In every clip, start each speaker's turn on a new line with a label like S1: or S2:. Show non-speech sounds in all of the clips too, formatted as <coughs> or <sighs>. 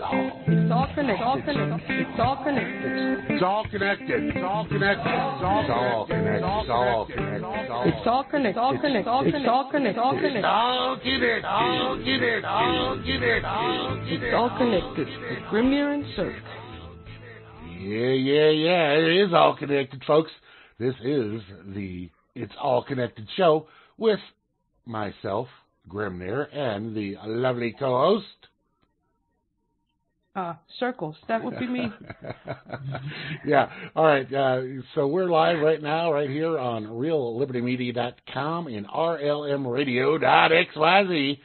S1: all.
S2: It's all connected. It's All connected. It's all connected.
S1: It's all connected. It's all connected. It's all connected. It's all connected.
S2: It's all connected. It's All connected. It's All connected. It's All connected. It's All connected.
S1: All connected. All connected. All connected. All
S2: It's all connected. With Grimnir and Cirkel.
S1: Yeah, yeah, yeah. It is all connected, folks. This is the It's All Connected show with myself, Grimnir, and the lovely co-host.
S2: Uh, circles. That would be me. <laughs>
S1: yeah. All right. Uh, so we're live right now, right here on RealLibertyMedia.com and RLMRadio.xyz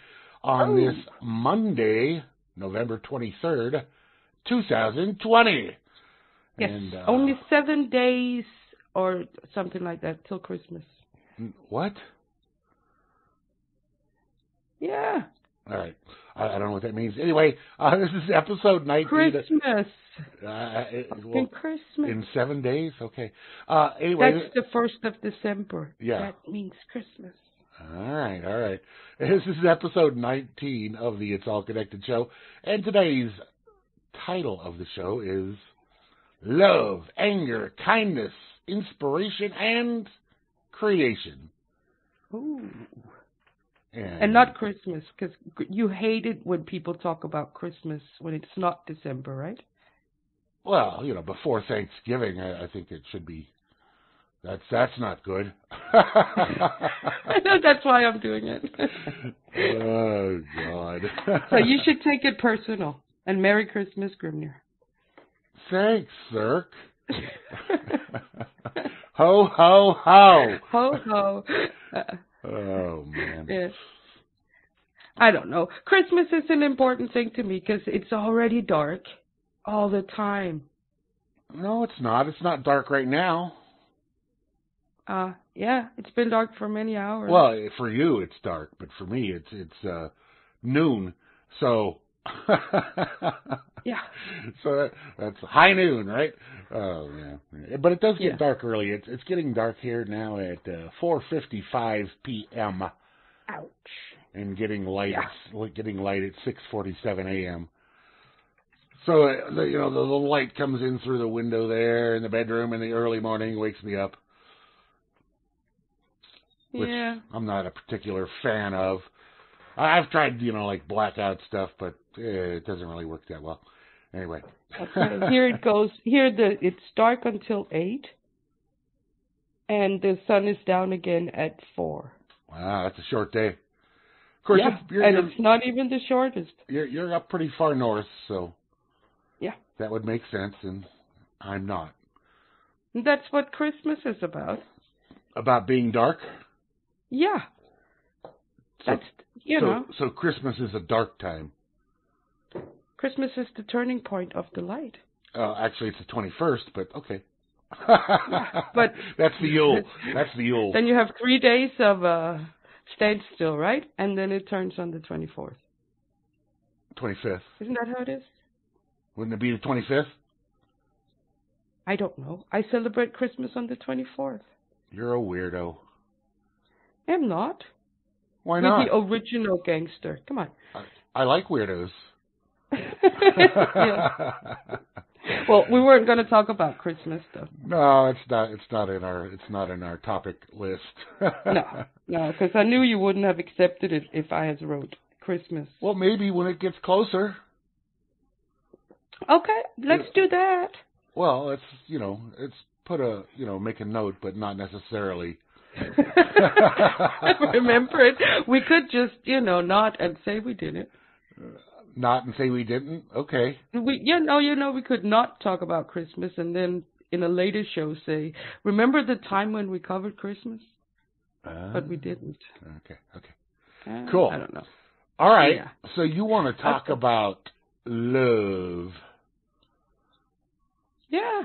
S1: on
S2: Oh.
S1: this Monday, November 23rd, 2020.
S2: Yes.
S1: And, uh,
S2: Only seven days or something like that till Christmas.
S1: What?
S2: Yeah.
S1: All right. I, I don't know what that means. Anyway, uh, <laughs> this is episode 19.
S2: Christmas.
S1: Uh, well,
S2: Christmas.
S1: in seven days? Okay. Uh, anyway.
S2: That's the first of December.
S1: Yeah.
S2: That means Christmas.
S1: All right, all right. <laughs> This is episode 19 of the It's All Connected show, and today's title of the show is Love, Anger, Kindness, Inspiration, and Creation.
S2: Ooh.
S1: And,
S2: And not Christmas, because you hate it when people talk about Christmas when it's not December, right?
S1: well, you know, before Thanksgiving, I, I think it should be. That's that's not good.
S2: I <laughs> know that's why I'm doing it.
S1: oh God.
S2: so you should take it personal. And Merry Christmas, Grimnir.
S1: Thanks, Cirkel. <laughs> ho ho ho.
S2: ho ho. Uh,
S1: Oh man. <laughs>
S2: yes. I don't know. Christmas is an important thing to me because it's already dark all the time.
S1: No, it's not. It's not dark right now.
S2: Uh, yeah, it's been dark for many hours.
S1: Well, for you it's dark, but for me it's it's uh noon. So <laughs>
S2: yeah.
S1: So that, that's high noon, right? Oh yeah. But it does get
S2: Yeah.
S1: dark early. It's it's getting dark here now at uh, 4:55 p.m.
S2: Ouch.
S1: and getting light
S2: Yeah.
S1: at, getting light at 6:47 a.m. So uh, the, you know the little light comes in through the window there in the bedroom in the early morning, wakes me up. Which
S2: yeah.
S1: I'm not a particular fan of. I've tried, you know, like blackout stuff, but eh, it doesn't really work that well. Anyway.
S2: Okay, here it goes. Here the it's dark until eight, and the sun is down again at four.
S1: Wow, that's a short day. Of course,
S2: yeah,
S1: you're,
S2: and
S1: you're,
S2: it's not even the shortest.
S1: you're you're up pretty far north, so
S2: Yeah.
S1: that would make sense, and I'm not.
S2: That's what Christmas is about.
S1: About being dark.
S2: Yeah,
S1: So,
S2: that's you
S1: so,
S2: know,
S1: so Christmas is a dark time.
S2: Christmas is the turning point of the light.
S1: Uh, actually, it's the 21st, but okay.
S2: but- <laughs>
S1: that's the Yule. That's the Yule.
S2: Then you have three days of uh standstill, right? And then it turns on the twenty fourth.
S1: 25th.
S2: Isn't that how it is?
S1: Wouldn't it be the 25th?
S2: I don't know. I celebrate Christmas on the twenty fourth.
S1: You're a weirdo.
S2: I'm not.
S1: Why not?
S2: the original gangster. Come on.
S1: I like weirdos. <laughs>
S2: Well, we weren't going to talk about Christmas though.
S1: no, it's not. It's not in our. It's not in our topic list. <laughs>
S2: No, no, because I knew you wouldn't have accepted it if I had wrote Christmas.
S1: Well, maybe when it gets closer.
S2: Okay, let's do that.
S1: Well, it's you know, it's put a you know, make a note, but not necessarily. <laughs>
S2: Remember it? We could just, you know, not and say we didn't.
S1: Not and say we didn't. Okay.
S2: We, you know, you know, we could not talk about Christmas and then in a later show say, remember the time when we covered Christmas,
S1: Uh,
S2: but we didn't.
S1: Okay. Okay.
S2: Uh,
S1: Cool.
S2: I don't know.
S1: All right.
S2: Yeah.
S1: So you want to talk about love?
S2: Yeah.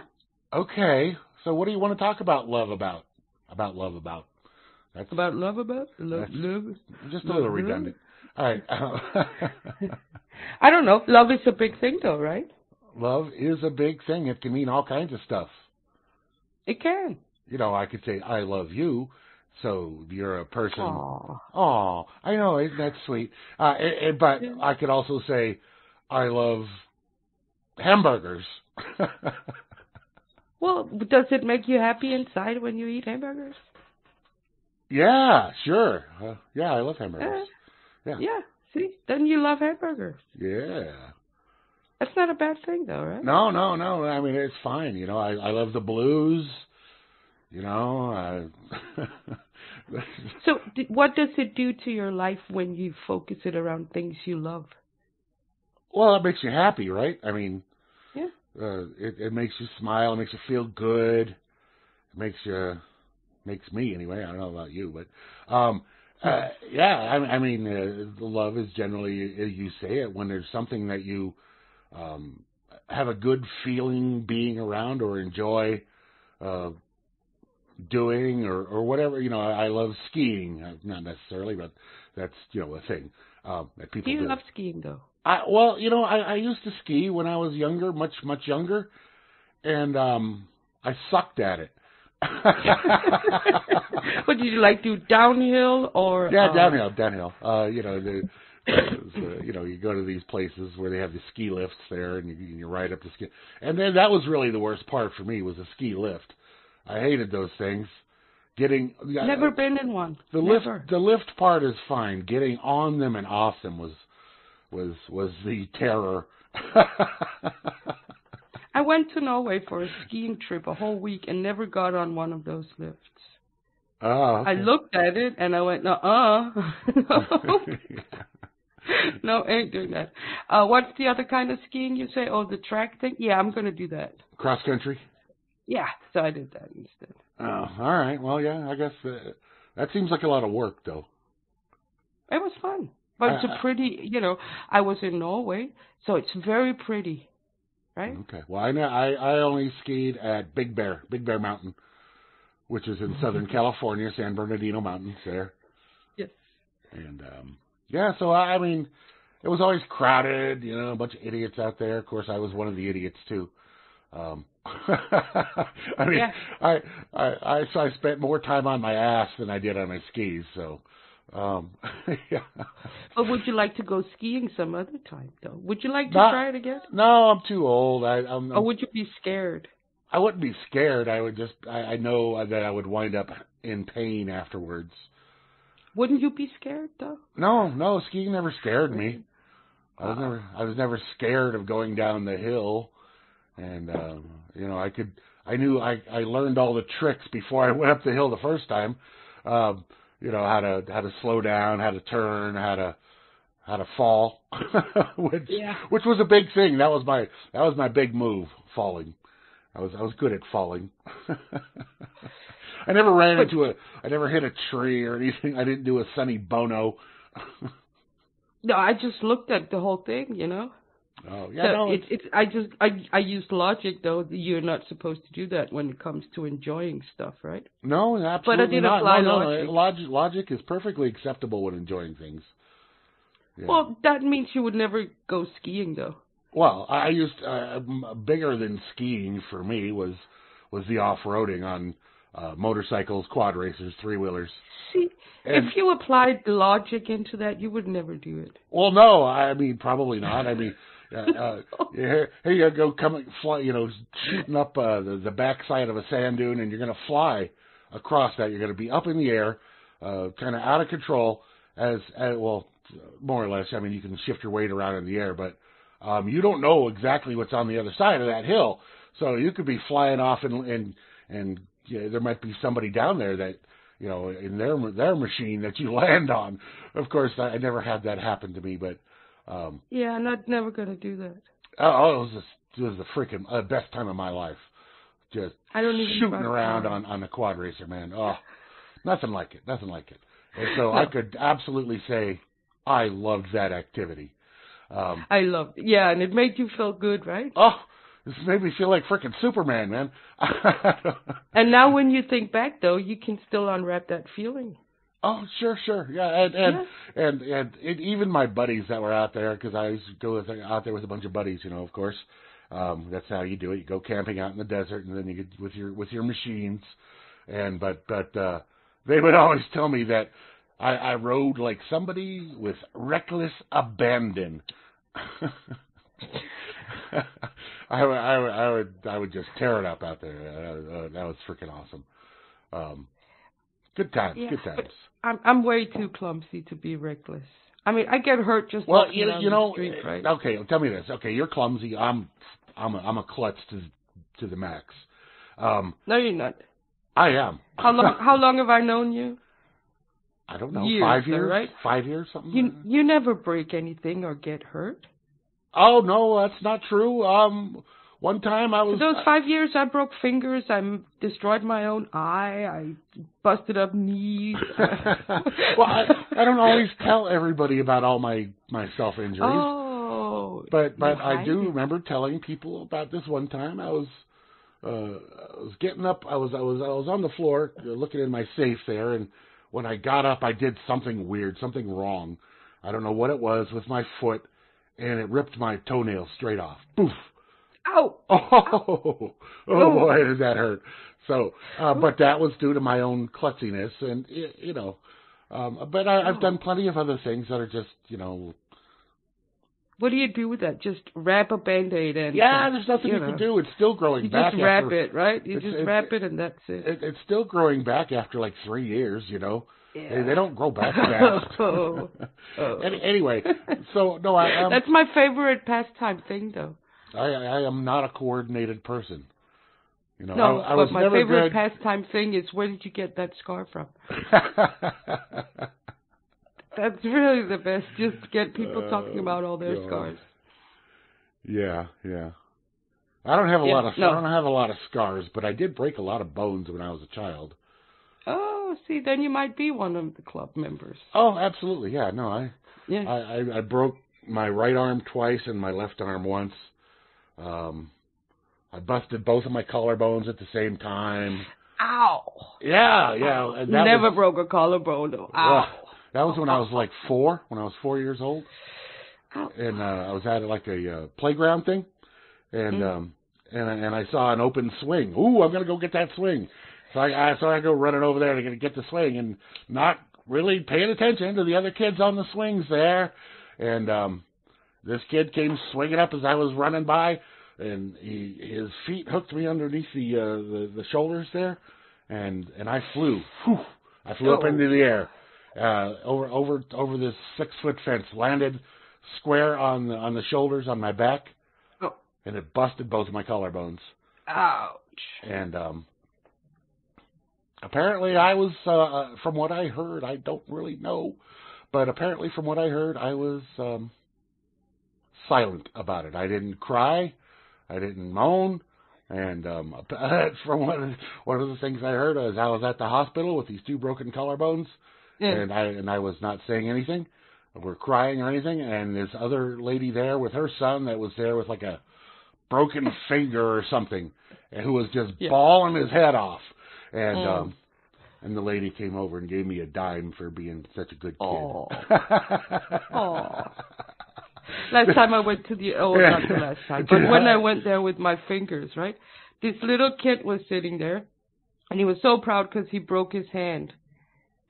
S1: Okay. So what do you want to talk about love about? About love about? That's
S2: About love, about love, love.
S1: just a little redundant. All right. <laughs>
S2: I don't know. Love is a big thing, though, right?
S1: love is a big thing. It can mean all kinds of stuff.
S2: It can.
S1: You know, I could say I love you, so you're a person.
S2: Aw.
S1: Oh, I know, isn't that sweet? Uh, and, and- but. I could also say I love hamburgers. <laughs>
S2: Well, does it make you happy inside when you eat hamburgers?
S1: yeah, sure. Uh, yeah, I love hamburgers. Yeah.
S2: Yeah. See, then you love hamburgers.
S1: Yeah.
S2: That's not a bad thing, though, right?
S1: No, no, no. I mean, it's fine. You know, I I love the blues. You know, I. <laughs>
S2: So, d- what does it do to your life when you focus it around things you love?
S1: well, it makes you happy, right? I mean. Uh, it it makes you smile. It makes you feel good. It makes you makes me anyway. I don't know about you, but um, uh, yeah. I, I mean, uh, love is generally as you say it when there's something that you um, have a good feeling being around or enjoy uh, doing or or whatever. You know, I, I love skiing. Not necessarily, but that's you know a thing um, that people
S2: Do you
S1: do.
S2: love skiing, though?
S1: I well, you know, I, I used to ski when I was younger, much much younger, and um I sucked at it. <laughs>
S2: what did you like do downhill or
S1: yeah,
S2: um,
S1: downhill, downhill. Uh, you know, the, the you know, you go to these places where they have the ski lifts there, and you, you ride up the ski. And then that was really the worst part for me was the ski lift. I hated those things. Getting
S2: Never been in one.
S1: the
S2: Never.
S1: lift the lift part is fine. Getting on them and off them was was was the terror. <laughs>
S2: I went to Norway for a skiing trip a whole week and never got on one of those lifts.
S1: Oh,
S2: I looked at it and I went, uh-uh. <laughs> no, no, ain't doing that. Uh, what's the other kind of skiing you say? Oh, the track thing? Yeah, I'm going to do that.
S1: Cross country.
S2: Yeah, so I did that instead.
S1: Oh, all right. Well, yeah, I guess uh, that seems like a lot of work, though.
S2: It was fun. But it's a pretty, you know, I was in Norway, so it's very pretty, right?
S1: Okay. Well, I know I I only skied at Big Bear, Big Bear Mountain, which is in <laughs> Southern California, San Bernardino Mountains there,
S2: Yes.
S1: and um yeah. So I, I mean, it was always crowded. You know, a bunch of idiots out there. Of course, I was one of the idiots too. Um, <laughs> I mean,
S2: Yeah.
S1: I, I, I, so I spent more time on my ass than I did on my skis. So, um, <laughs> yeah.
S2: But would you like to go skiing some other time, though? Would you like to
S1: Not-
S2: try it again?
S1: No, I'm too old. I, I'm,
S2: Or would you be scared?
S1: I wouldn't be scared. I would just, I, I know that I would wind up in pain afterwards.
S2: Wouldn't you be scared, though?
S1: No, no, skiing never scared me. I was never, I was never scared of going down the hill, and um, you know, I could, I knew, I, I learned all the tricks before I went up the hill the first time. Um, you know how to, how to slow down, how to turn, how to, how to fall, <laughs> which,
S2: Yeah.
S1: which was a big thing. That was my, that was my big move, falling. I was, I was good at falling. <laughs> I never ran into a, I never hit a tree or anything. I didn't do a Sonny Bono. <laughs>
S2: No, I just looked at the whole thing, you know.
S1: Oh yeah,
S2: so
S1: no,
S2: it's it's I just I I used logic though. You're not supposed to do that when it comes to enjoying stuff, right?
S1: no, absolutely
S2: did
S1: not.
S2: apply
S1: no, no,
S2: logic.
S1: logic. Logic is perfectly acceptable when enjoying things. Yeah.
S2: Well, that means you would never go skiing though.
S1: Well, I used uh, bigger than skiing for me was was the off roading on uh, motorcycles, quad racers, three wheelers.
S2: See,
S1: And-
S2: if you applied logic into that, you would never do it.
S1: Well, no, I mean probably not. I mean, uh, uh, here, here you go, coming, fly, you know, shooting up uh, the the backside of a sand dune, and you're going to fly across that. You're going to be up in the air, uh, kind of out of control, as, as well, more or less. I mean, you can shift your weight around in the air, but um, you don't know exactly what's on the other side of that hill. So you could be flying off, and and and yeah, there might be somebody down there that you know, in their their machine that you <laughs> land on. Of course, I, I never had that happen to me, but um,
S2: Yeah, I'm not never gonna do that.
S1: oh, oh, it was just, it was the freaking uh, best time of my life. Just
S2: I don't even
S1: shooting around on on the quad racer, man. Oh, <laughs> nothing like it, nothing like it. And so I could absolutely say I loved that activity. Um,
S2: I loved it. Yeah, and it made you feel good, right?
S1: oh, this made me feel like freaking Superman, man. <laughs>
S2: And now when you think back though, you can still unwrap that feeling.
S1: Oh, sure, sure, yeah, and and
S2: Yeah.
S1: and and it, even my buddies that were out there, because I used to go with, out there with a bunch of buddies, you know, of course. Um, that's how you do it. You go camping out in the desert, and then you get with your with your machines. And but but uh, they would <laughs> always tell me that I, I rode like somebody with reckless abandon. <laughs> I, would- I, would- I would I would just tear it up out there. Uh, uh, that was freaking awesome. Um, good times,
S2: Yeah,
S1: good times.
S2: I'm I'm way too clumsy to be reckless. I mean, I get hurt just
S1: Well, you,
S2: down
S1: you
S2: the
S1: know,
S2: street, right?
S1: okay. Tell me this. Okay, you're clumsy. I'm I'm a, I'm a klutz to to the max. Um,
S2: No, you're not.
S1: I am.
S2: How long <laughs> how long have I known you?
S1: I don't know.
S2: Years,
S1: five
S2: though,
S1: years,
S2: right?
S1: Five years, something.
S2: You
S1: like that?
S2: you never break anything or get hurt.
S1: Oh no, that's not true. Um, one time I was.
S2: Those five years, I broke fingers. I destroyed my own eye. I busted up knees. <laughs> <laughs>
S1: well, I, I don't always tell everybody about all my my self injuries,
S2: Oh.
S1: but but I do remember telling people about this one time. I was uh, I was getting up. I was I was I was on the floor uh, looking in my safe there, and when I got up, I did something weird, something wrong. I don't know what it was with my foot, and it ripped my toenail straight off. Poof.
S2: Ow! <laughs>
S1: Oh, oh boy, did that hurt. So, uh, but that was due to my own klutziness, and you know, um, but I, I've done plenty of other things that are just, you know,
S2: What do you do with that? Just wrap a band-aid and
S1: yeah, there's nothing you,
S2: know.
S1: can do. It's still growing
S2: You
S1: back.
S2: just wrap
S1: after,
S2: it, right? You just wrap it and that's it.
S1: It, it's still growing back after like three years. You know,
S2: yeah.
S1: they, they don't grow back <laughs> fast.
S2: Oh. Oh. <laughs>
S1: Any, anyway, so no, I am.
S2: That's my favorite pastime thing, though.
S1: I, I am not a coordinated person. You know,
S2: No,
S1: I, I was
S2: but my favorite
S1: good.
S2: pastime thing is where did you get that scar from? <laughs> That's really the best. Just get people uh, talking
S1: Oh,
S2: about all their
S1: God.
S2: scars.
S1: Yeah, yeah. I don't have a
S2: Yeah,
S1: lot of
S2: no.
S1: I don't have a lot of scars, but I did break a lot of bones when I was a child.
S2: Oh, see, then you might be one of the club members.
S1: Oh, absolutely. Yeah, no, I
S2: Yeah.
S1: I I, I broke my right arm twice and my left arm once. Um I busted both of my collarbones at the same time.
S2: Ow.
S1: Yeah, yeah. and that
S2: Never
S1: was,
S2: broke a collarbone, though.
S1: Ugh.
S2: Ow.
S1: that was when I was like 4, when I was 4 years old.
S2: Ow.
S1: and uh, I was at like a uh, playground thing, and
S2: Mm.
S1: um, and and I saw an open swing. Ooh, I'm gonna go get that swing. So I, I so I go running over there to get get the swing, and not really paying attention to the other kids on the swings there. And um, this kid came swinging up as I was running by, and he his feet hooked me underneath the uh, the, the shoulders there, and and I flew. Whew, I flew up
S2: Oh.
S1: into the air, uh, over over over this six foot fence, landed square on the on the shoulders on my back,
S2: Oh.
S1: and it busted both of my collarbones.
S2: Ouch.
S1: And um, apparently, I was uh, uh, from what I heard. I don't really know, but apparently, from what I heard, I was um, silent about it. I didn't cry. I didn't moan. And um, <laughs> from one of, one of the things I heard is I was at the hospital with these two broken collarbones,
S2: Yeah.
S1: and I and I was not saying anything, or crying or anything. And this other lady there with her son that was there with like a broken finger or something, and who was just
S2: Yeah.
S1: bawling his head off. And
S2: Mm.
S1: um, and the lady came over and gave me a dime for being such a good kid.
S2: Aw. <laughs> Aw. Last time I went to the oh not the last time, but when I went there with my fingers, right? This little kid was sitting there, and he was so proud because he broke his hand,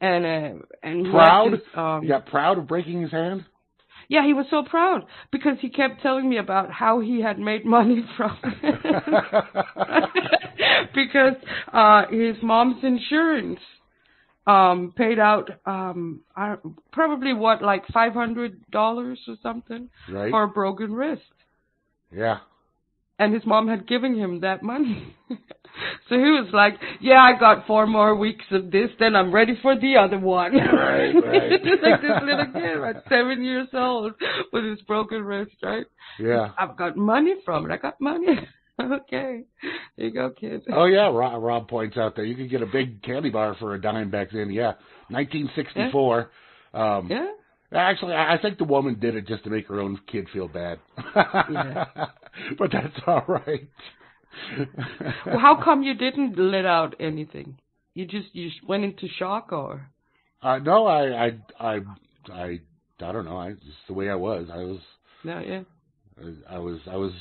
S2: and uh, and
S1: Proud?
S2: this, um,
S1: got proud of breaking his hand?
S2: yeah, he was so proud because he kept telling me about how he had made money <laughs> from <laughs> <laughs> because uh his mom's insurance um paid out um I, probably what like five hundred dollars or something
S1: right?
S2: for a broken wrist
S1: yeah.
S2: and his mom had given him that money <laughs> so he was like yeah i got four more weeks of this then i'm ready for the other one
S1: Right, right. <laughs>
S2: like this little kid at seven years old with his broken wrist right
S1: Yeah.
S2: i've got money from it i got money <laughs> okay there you go kid
S1: Oh yeah, Rob, Rob points out there you could get a big candy bar for a dime back then. Yeah, 1964. Um,
S2: yeah
S1: Actually, I I think the woman did it just to make her own kid feel bad.
S2: Yeah. <laughs>
S1: but that's all right.
S2: well, how come you didn't let out anything you just you sh- went into shock or
S1: Uh, no, I, I, I, I, I don't know. I just the way I was. I was,
S2: no yeah
S1: I was, I was.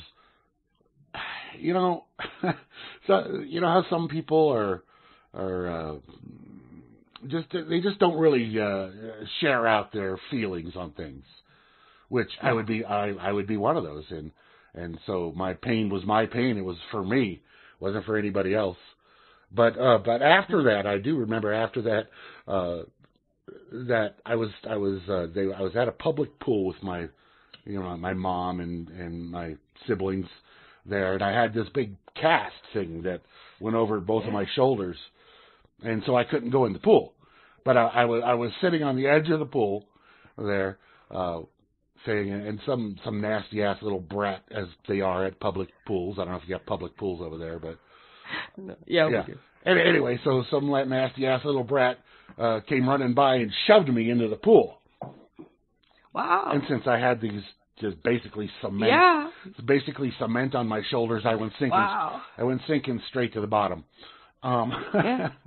S1: You know, <laughs> so you know how some people are, are uh, just they just don't really uh, share out their feelings on things, which I would be. I, I would be one of those, and and so my pain was my pain. It was for me, it wasn't for anybody else. But uh, but after that, I do remember after that uh, that I was I was uh, they I was at a public pool with my you know my mom and and my siblings there, and I had this big cast thing that went over both of my shoulders, and so I couldn't go in the pool. But I, I was I was sitting on the edge of the pool there, uh, saying, and some some nasty ass little brat as they are at public pools. I don't know if you got public pools over there, but
S2: No, yeah,
S1: yeah.
S2: we do.
S1: And anyway, so some nasty ass little brat uh, came running by and shoved me into the pool.
S2: Wow.
S1: And since I had these just basically cement,
S2: yeah.
S1: basically cement on my shoulders, I went sinking.
S2: Wow.
S1: I went sinking straight to the bottom. Um,
S2: Yeah. <laughs>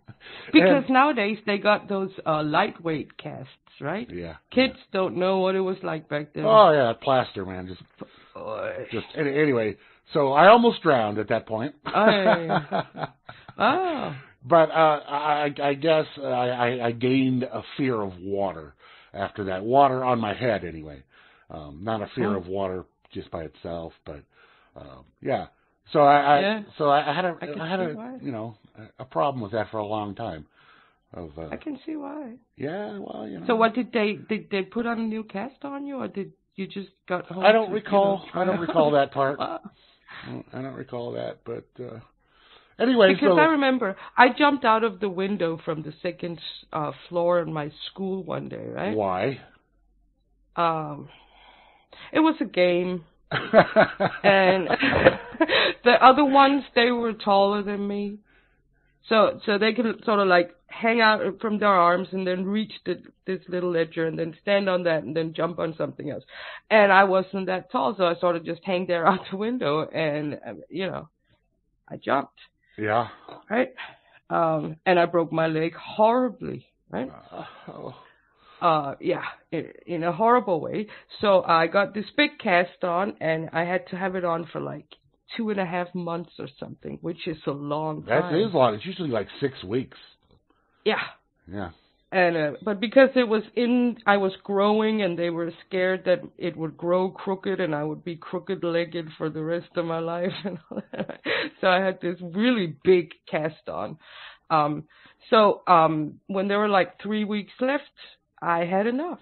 S2: Because
S1: and-
S2: nowadays they got those uh lightweight casts, right?
S1: yeah.
S2: Kids don't know what it was like back then.
S1: Oh yeah, plaster man. Just just anyway. So I almost drowned at that point.
S2: Aye. <laughs> Oh.
S1: but uh, I, I guess I, I, I gained a fear of water after that. Water on my head, anyway. Um, not a fear of water just by itself, but um, yeah. So I, I
S2: Yeah.
S1: so I, I had a
S2: I
S1: had a
S2: why.
S1: you know a- problem with that for a long time. Of uh,
S2: I can see why.
S1: yeah, well you know.
S2: So what did they did they put on a new cast on you or did you just got home?
S1: I don't
S2: to,
S1: recall.
S2: You know,
S1: I don't recall that part. <laughs>
S2: Wow.
S1: I don't recall that, but uh, anyway.
S2: Because
S1: so
S2: I remember I jumped out of the window from the second uh, floor in my school one day, right?
S1: why?
S2: Um, it was a game, <laughs> and <laughs> the other ones they were taller than me, so so they could sort of like hang out from their arms and then reach the, this little ledger and then stand on that and then jump on something else. And I wasn't that tall, so I sort of just hang there <laughs> out the window and um, you know, I jumped
S1: yeah.
S2: right, um, and I broke my leg horribly, right.
S1: Uh, oh.
S2: Uh yeah in, in a horrible way so i got this big cast on and i had to have it on for like two and a half months or something which is a long
S1: That
S2: time
S1: is long. It's usually like six weeks.
S2: yeah
S1: Yeah.
S2: and uh, but because it was in i was growing and they were scared that it would grow crooked and i would be crooked legged for the rest of my <laughs> life and so i had this really big cast on um so um when there were like three weeks left i had enough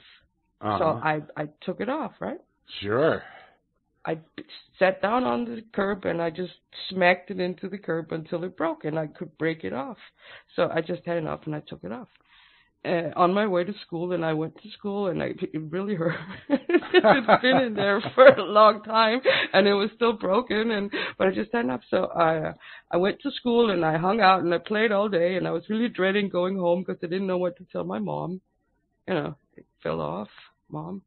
S1: Uh-huh.
S2: so i i took it off right
S1: sure.
S2: I sat down on the curb and I just smacked it into the curb until it broke and I could break it off. So I just had enough and I took it off. Uh, on my way to school and I went to school and I, it really hurt. <laughs> it's been in there for a long time and it was still broken and but I just had enough. So I uh, I went to school and I hung out and I played all day and I was really dreading going home because I didn't know what to tell my mom. You know, it fell off, mom.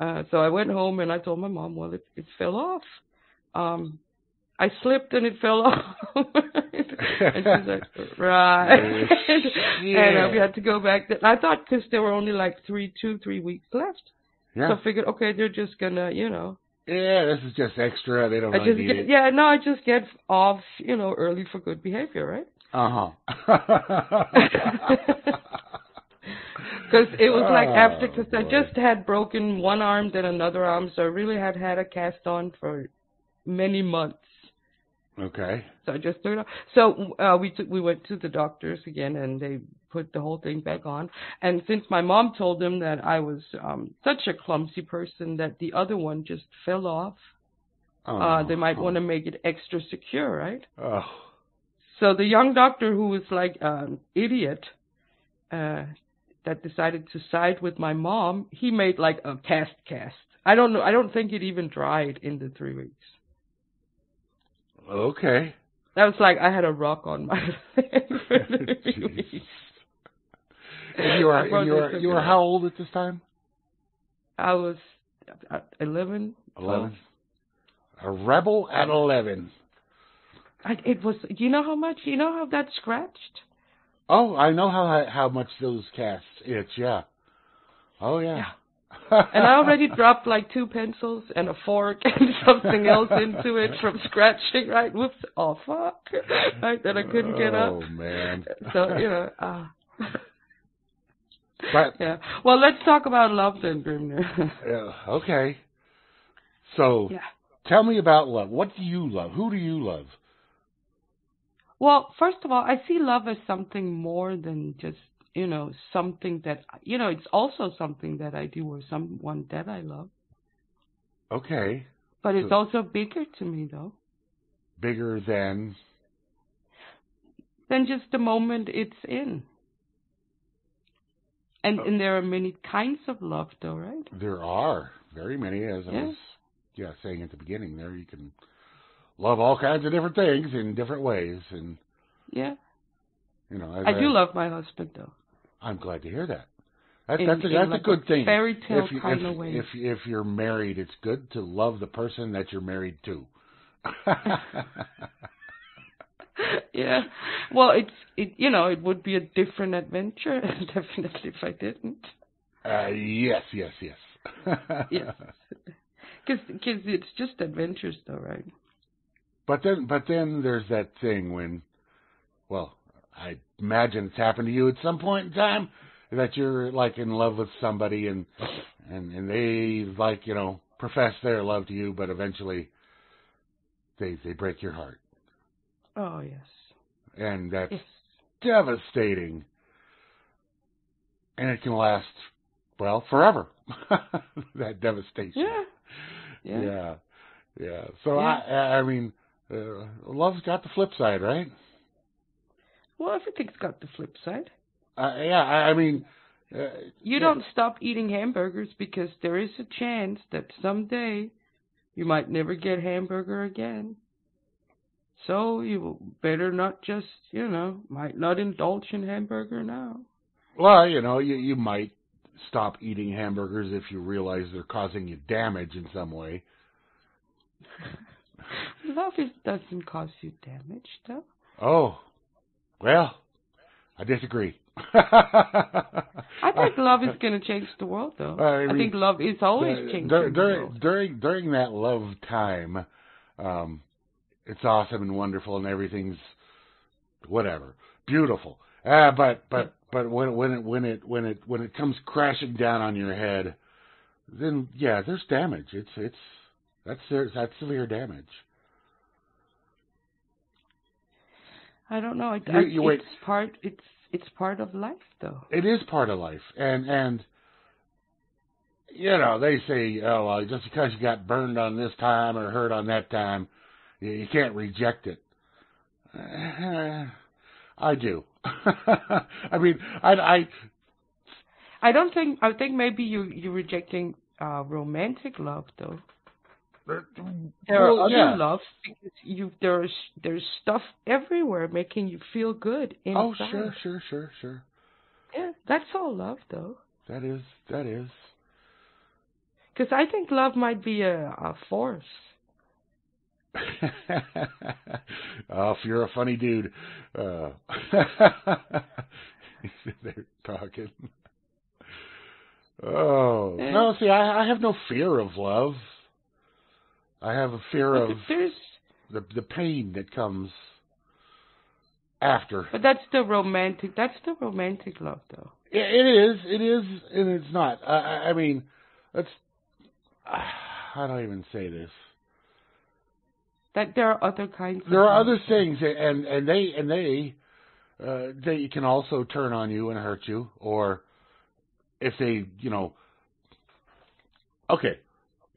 S2: Uh, so I went home and I told my mom, well, it, it fell off. Um, I slipped and it fell <laughs> off. and she's like, <laughs> right. <laughs> and uh, we had to go back. Th- I thought because there were only like three, two, three weeks left.
S1: Yeah.
S2: So I figured, okay, they're just gonna, you know,
S1: yeah, this is just extra. They don't
S2: I
S1: really
S2: just get, yeah, no, I just get off, you know, early for good behavior, right?
S1: Uh-huh.
S2: Because it was like
S1: Oh,
S2: after, because I just had broken one arm, then another arm, so I really had had a cast on for many months.
S1: okay.
S2: So I just took it off. So uh, we took, we went to the doctors again, and they put the whole thing back on. And since my mom told them that I was um, such a clumsy person that the other one just fell off, uh, they might want to make it extra secure, right?
S1: Oh.
S2: So the young doctor who was like an idiot, uh, that decided to side with my mom, he made like a cast cast. I don't know. I don't think it even dried in the three weeks.
S1: Okay.
S2: That was like I had a rock on my <laughs> leg for three weeks.
S1: And you were you were you
S2: up.
S1: how old at this time?
S2: I was uh, 11.
S1: 11. A rebel at 11.
S2: I, it was. You know how much? You know how that scratched?
S1: Oh, I know how how much those casts itch. Yeah. Oh yeah.
S2: And I already <laughs> dropped like two pencils and a fork <laughs> and something else into it from scratching. Right? Whoops! Oh fuck! <laughs> Right? That I couldn't get up.
S1: Oh man.
S2: So you know. Uh,
S1: But
S2: yeah. Well, let's talk about love then, Grimnir.
S1: uh, okay. So
S2: yeah.
S1: tell me about love. What do you love? Who do you love?
S2: Well, first of all, I see love as something more than just, you know, something that, you know, it's also something that I do or someone that I love.
S1: Okay.
S2: But it's
S1: So-
S2: also bigger to me, though,
S1: Bigger than
S2: than just the moment it's in. And,
S1: Oh.
S2: and there are many kinds of love, though, right?
S1: there are very many, as I was yeah saying at the beginning. There, you can love all kinds of different things in different ways, and
S2: Yeah.
S1: you know. as
S2: I do love my husband, though.
S1: I'm glad to hear that. That,
S2: In-
S1: that's a, that's
S2: like
S1: a good thing.
S2: Fairy tale
S1: if you,
S2: kind
S1: if,
S2: of way.
S1: if if you're married, it's good to love the person that you're married to. <laughs>
S2: yeah. Well, it's it. You know, it would be a different adventure, <laughs> definitely, if I didn't.
S1: uh, yes, yes, yes. <laughs>
S2: Yes. because Because it's just adventures, though, right?
S1: But then, but then there's that thing when, well, I imagine it's happened to you at some point in time that you're like in love with somebody and and and they like you know profess their love to you, but eventually they they break your heart,
S2: Oh yes.
S1: and that's
S2: Yes.
S1: devastating, and it can last well forever. <laughs> that devastation.
S2: Yeah.
S1: yeah,
S2: Yeah.
S1: yeah. So
S2: Yeah.
S1: I, I mean, uh, love's got the flip side, right?
S2: Well, everything's got the flip side.
S1: Uh, yeah, I, I mean, uh,
S2: You
S1: yeah.
S2: don't stop eating hamburgers because there is a chance that someday you might never get hamburger again. So you better not just, you know, might not indulge in hamburger now.
S1: Well, you know, you you might stop eating hamburgers if you realize they're causing you damage in some way. <laughs>
S2: Love is, doesn't cause you damage, though.
S1: Oh, well, I disagree. <laughs>
S2: I think <laughs> love is going to change the world, though.
S1: I
S2: I, think love is always
S1: Uh,
S2: changing
S1: dur-
S2: the
S1: during
S2: world.
S1: during during that love time, um, it's awesome and wonderful and everything's whatever beautiful. Uh, but but but when when it when it when it when it comes crashing down on your head, then yeah, there's damage. It's it's that's ser- that's severe damage.
S2: I don't know. It,
S1: You-
S2: I,
S1: you wait.
S2: it's part. It's it's part of life, though.
S1: It is part of life, and and you know they say, oh, well, just because you got burned on this time or hurt on that time, you, you can't reject it. Uh, <sighs> I do. <laughs> I mean, I, I
S2: I don't think. I think maybe you you're rejecting uh romantic love, though. There
S1: well,
S2: are other
S1: yeah.
S2: loves because you there's there's stuff everywhere making you feel good inside.
S1: Oh, sure, sure, sure, sure.
S2: Yeah, that's all love, though.
S1: That is, that is.
S2: Because I think love might be a, a force. <laughs>
S1: oh, if you're a funny dude, uh, <laughs> they're talking. Oh no! See, I, I have no fear of love. I have a fear
S2: But
S1: of
S2: there's,
S1: the the pain that comes after.
S2: but that's the romantic. That's the romantic love, though.
S1: It, it is, it is, and it's not. I, I I mean, let's. How do I even say this?
S2: That there are other kinds.
S1: There are other things, and and they and they uh, they can also turn on you and hurt you, or if they, you know. Okay,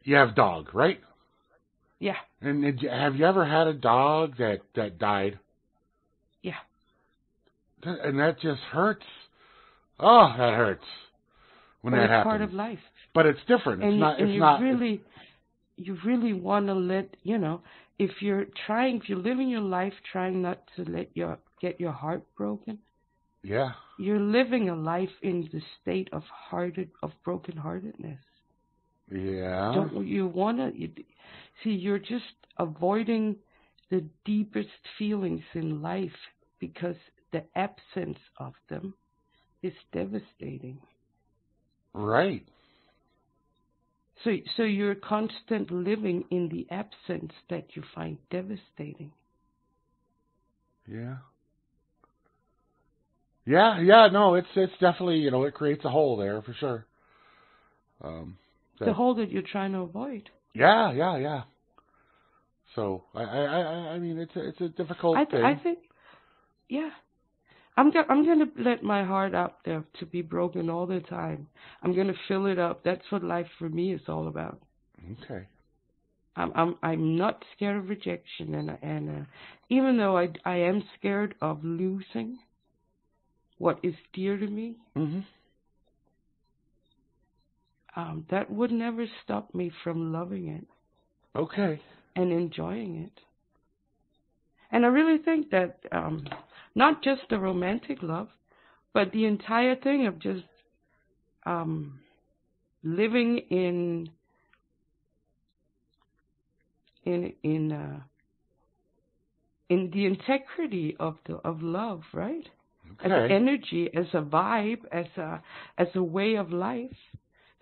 S1: you have dog, right?
S2: Yeah,
S1: And did you, have you ever had a dog that that died?
S2: yeah.
S1: And that just hurts. Oh, that hurts when
S2: but
S1: that
S2: it's
S1: happens.
S2: part of life.
S1: But it's different. It's
S2: and
S1: not.
S2: and
S1: It's
S2: you
S1: not.
S2: really you really want to let you know if you're trying if you're living your life trying not to let your get your heart broken
S1: yeah.
S2: you're living a life in the state of hearted of broken heartedness
S1: Yeah.
S2: don't you want to you, see you're just avoiding the deepest feelings in life because the absence of them is devastating
S1: Right.
S2: So, so you're constant living in the absence that you find devastating.
S1: Yeah. Yeah, yeah, no, it's it's definitely you know it creates a hole there for sure. Um,
S2: The hole that you're trying to avoid.
S1: Yeah, yeah, yeah. So I I I, I mean it's a, it's a difficult
S2: I
S1: thing.
S2: I think, yeah. I'm go- I'm gonna let my heart out there to be broken all the time. I'm gonna fill it up. That's what life for me is all about.
S1: okay.
S2: I'm I'm I'm not scared of rejection, and and uh, even though I I am scared of losing what is dear to me,
S1: hmm
S2: um, that would never stop me from loving it
S1: Okay.
S2: and enjoying it. And I really think that um, not just the romantic love, but the entire thing of just um, living in in in uh, in the integrity of the of love, right?
S1: Okay.
S2: As energy, as a vibe, as a as a way of life.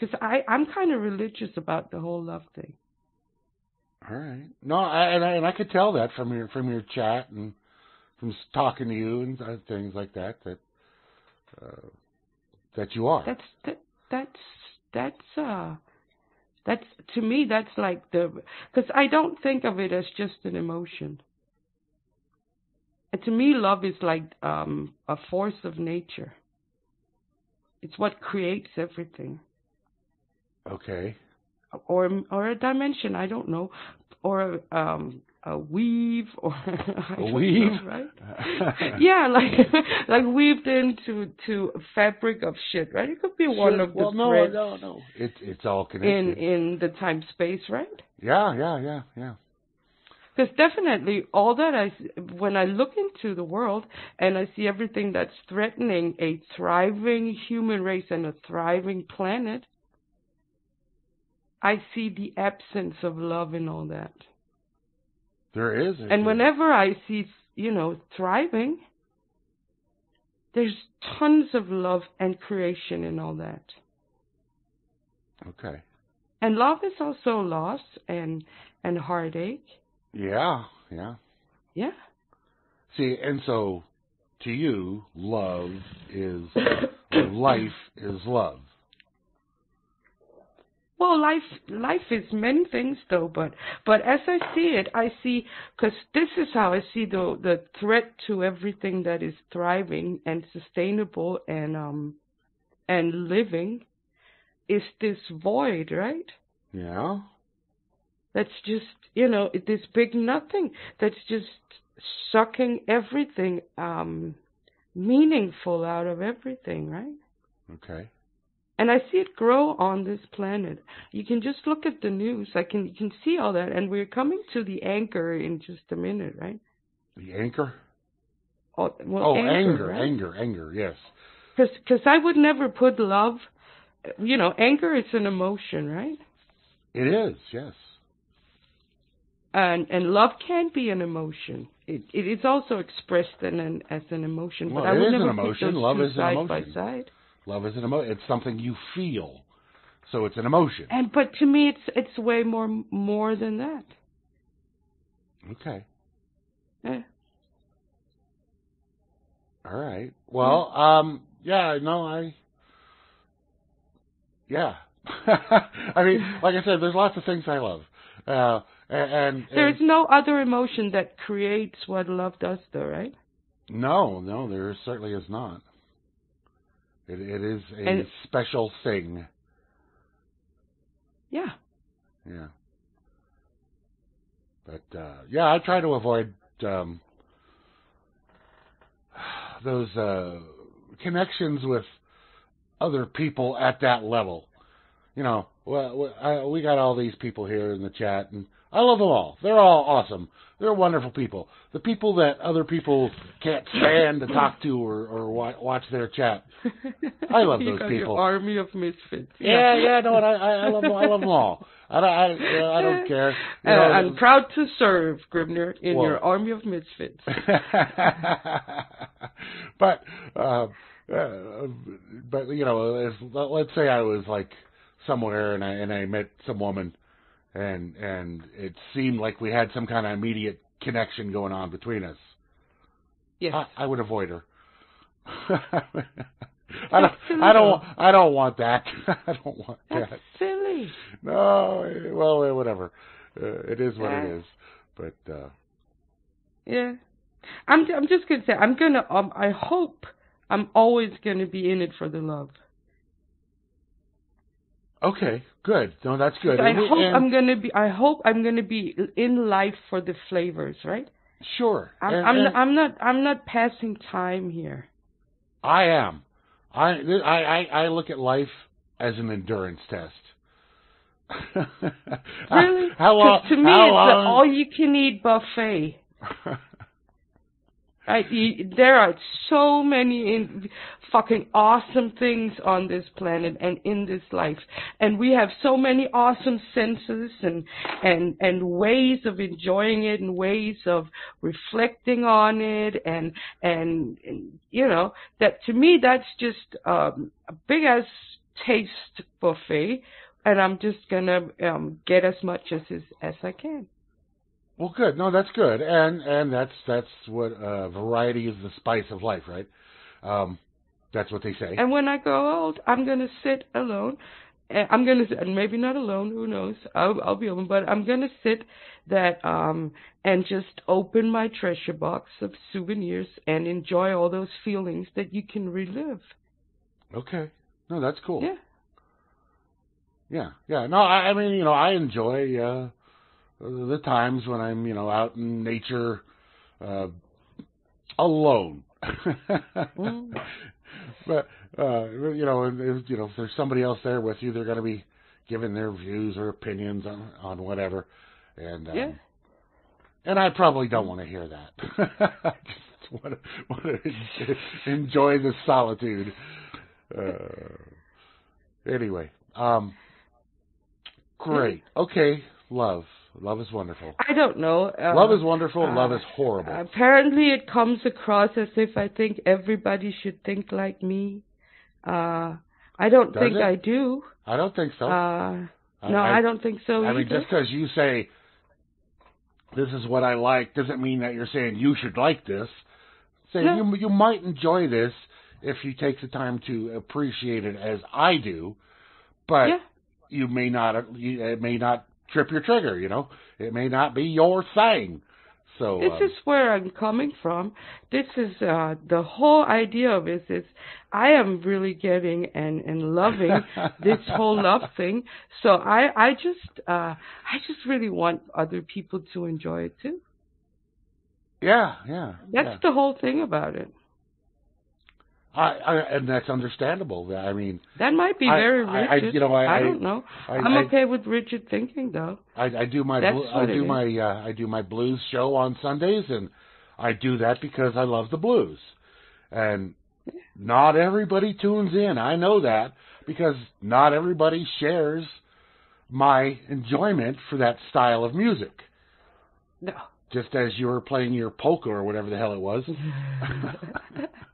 S2: Because I I'm kind of religious about the whole love thing.
S1: All right. No, I, and I and I could tell that from your from your chat and from talking to you and things like that that uh, that you are.
S2: That's that, that's that's uh that's to me that's like the because I don't think of it as just an emotion. And to me, love is like um a force of nature. It's what creates everything,
S1: okay.
S2: or or a dimension. I don't know, or um a weave, <laughs> or I
S1: A weave.
S2: know, right? <laughs> yeah, like <laughs> like weaved into to fabric of shit, right? It could be one
S1: Sure.
S2: of the
S1: well, no,
S2: threads
S1: no, no. It's it's all connected.
S2: in in the time space, right?
S1: yeah, yeah, yeah, yeah.
S2: Because definitely all that I when I look into the world and I see everything that's threatening a thriving human race and a thriving planet, I see the absence of love in all that.
S1: There is.
S2: And whenever I see, you know, thriving, there's tons of love and creation in all that.
S1: Okay.
S2: And love is also loss and and heartache.
S1: Yeah, yeah.
S2: Yeah.
S1: See, and so to you, love is <coughs> life is love.
S2: Well, life life is many things though, but but as I see it, I see because this is how I see the the threat to everything that is thriving and sustainable and um and living is this void, right?
S1: Yeah.
S2: That's just you know this big nothing that's just sucking everything um meaningful out of everything, right?
S1: Okay.
S2: And I see it grow on this planet. You can just look at the news. I can you can see all that, and we're coming to the anchor in just a minute, right?
S1: The anchor.
S2: Oh, well,
S1: oh,
S2: anchor,
S1: anger,
S2: right?
S1: anger, anger. Yes.
S2: Because I would never put love. You know, anger is an emotion, right?
S1: It is. Yes.
S2: And and love can be an emotion. It it is also expressed in an as an emotion.
S1: Well,
S2: but I would
S1: is an
S2: never
S1: emotion.
S2: put those
S1: Love
S2: two
S1: is an
S2: side
S1: emotion.
S2: by side.
S1: Love is an emotion. It's something you feel, so it's an emotion.
S2: And but to me, it's it's way more more than that.
S1: Okay.
S2: Eh.
S1: All right. Well, um, yeah, no, I, yeah. <laughs> I mean, like I said, there's lots of things I love, uh, and, and
S2: There's no other emotion that creates what love does, though, right?
S1: no, no, there certainly is not. It, it is a
S2: And-
S1: special thing.
S2: Yeah.
S1: Yeah. But uh yeah, I try to avoid um those uh connections with other people at that level. You know, well, I, we got all these people here in the chat, and I love them all. They're all awesome. They're wonderful people. The people that other people can't stand to talk to or, or watch their chat. I love <laughs> those people.
S2: Your army of misfits.
S1: Yeah, yeah, no, and I, I I love them. I love them all. I don't, I, I don't <laughs> care. You
S2: Uh,
S1: know,
S2: I'm proud to serve, Grimnir, in
S1: Well-
S2: your army of misfits. <laughs>
S1: but uh, uh, but you know, if, let's say I was like somewhere and I and I met some woman, and and it seemed like we had some kind of immediate connection going on between us.
S2: Yes.
S1: I, I would avoid her. <laughs> I don't. I don't. I don't want that. <laughs> I don't want
S2: That's
S1: that.
S2: silly.
S1: No. Well, whatever. Uh, it is what it
S2: Yeah.
S1: is. But uh
S2: Yeah. I'm I'm just gonna say I'm gonna um I hope I'm always gonna be in it for the love.
S1: Okay, good. No, that's good.
S2: I
S1: And
S2: hope
S1: and-
S2: I'm gonna be I hope I'm gonna be in life for the flavors, right?
S1: sure.
S2: I'm
S1: And-
S2: I'm, not, I'm not I'm not passing time here.
S1: I am. I, I I look at life as an endurance test. <laughs>
S2: Really?
S1: How long?
S2: to me
S1: how
S2: it's
S1: long?
S2: the all you can eat buffet. <laughs> Right? You, there are so many in, fucking awesome things on this planet and in this life, and we have so many awesome senses and and and ways of enjoying it and ways of reflecting on it and and, and you know that to me that's just um, a big ass taste buffet, and I'm just gonna um, get as much as as, as I can.
S1: Well, good. No, that's good, and and that's that's what uh, variety is the spice of life, right? Um, that's what they say.
S2: And when I grow old, I'm gonna sit alone. And I'm gonna, and maybe not alone. Who knows? I'll, I'll be open, but I'm gonna sit that um and just open my treasure box of souvenirs and enjoy all those feelings that you can relive.
S1: Okay. No, that's cool.
S2: Yeah.
S1: Yeah, yeah. No, I, I mean, you know, I enjoy uh, the times when I'm, you know, out in nature, uh, alone.
S2: Mm. <laughs>
S1: But uh, you know, if, you know, if there's somebody else there with you, they're going to be giving their views or opinions on on whatever, and um,
S2: Yeah.
S1: and I probably don't want to hear that. I <laughs> just want to, want to enjoy the solitude. Uh, anyway, um, great. Okay, love. Love is wonderful.
S2: I don't know. Uh,
S1: love is wonderful.
S2: uh,
S1: love is horrible.
S2: Apparently, it comes across as if I think everybody should think like me. Uh, I don't
S1: Does
S2: think
S1: it?
S2: I do.
S1: I don't think so.
S2: Uh, no, I, don't think so
S1: I
S2: either.
S1: mean, just because you say this is what I like doesn't mean that you're saying you should like this. Say
S2: No.
S1: you you might enjoy this if you take the time to appreciate it as I do, but
S2: yeah.
S1: you may not it may not trip your trigger. You know, it may not be your thing. So
S2: This
S1: um,
S2: is where I'm coming from. This is uh the whole idea of it is I am really getting and and loving <laughs> this whole love thing. So I I just uh I just really want other people to enjoy it too.
S1: yeah, yeah,
S2: That's
S1: yeah.
S2: the whole thing about it.
S1: I, I and that's understandable. I mean,
S2: That might be very
S1: I- I- you know, I- I-
S2: don't know.
S1: I,
S2: I'm
S1: I,
S2: okay with rigid thinking though.
S1: I, I do my blu- I do my uh, I do my blues show on Sundays, and I do that because I love the blues, and not everybody tunes in. I know that because not everybody shares my enjoyment for that style of music.
S2: No.
S1: Just as you were playing your polka or whatever the hell it was, <laughs> <laughs>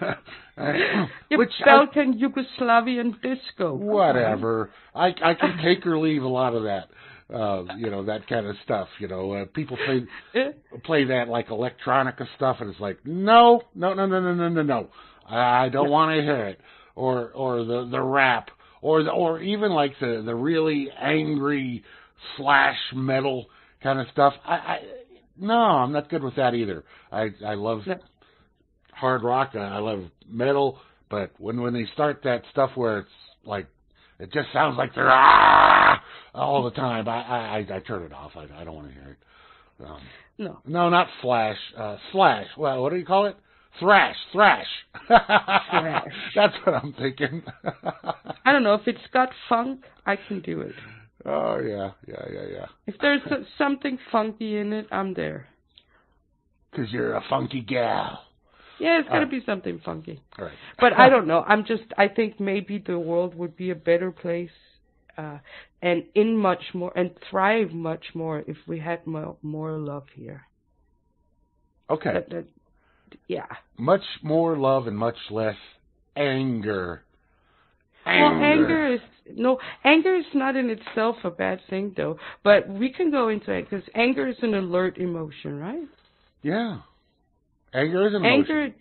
S1: <laughs> which I-
S2: Balkan Yugoslavian disco.
S1: whatever. I I can take or leave a lot of that. Uh, you know that kind of stuff. You know, uh, people play
S2: Eh,
S1: play that like electronica stuff, and it's like, no, no, no, no, no, no, no, no. I don't want to hear it. Or or the the rap, or the, or even like the the really angry slash metal kind of stuff. I, I no, I'm not good with that either. I I love
S2: No.
S1: Hard rock. I love metal, but when when they start that stuff where it's like it just sounds like they're ah all the time, I I, I, I turn it off. I, I don't want to hear it. Um,
S2: No.
S1: no, not flash. Uh, slash. Well, what do you call it? Thrash. Thrash. thrash. <laughs> That's what I'm thinking. <laughs>
S2: I don't know if it's got funk, I can do it.
S1: oh yeah, yeah, yeah, yeah.
S2: If there's something funky in it, I'm there.
S1: Because you're a funky gal.
S2: Yeah, it's got to be something funky.
S1: All right.
S2: But I don't know. I'm just. I think maybe the world would be a better place, uh, and in much more and thrive much more if we had more more love here.
S1: Okay.
S2: That, that, yeah.
S1: Much more love and much less anger.
S2: Well, anger is no anger is not in itself a bad thing though. But we can go into it because anger is an alert emotion, right?
S1: Yeah. Anger is an emotion.
S2: Anger,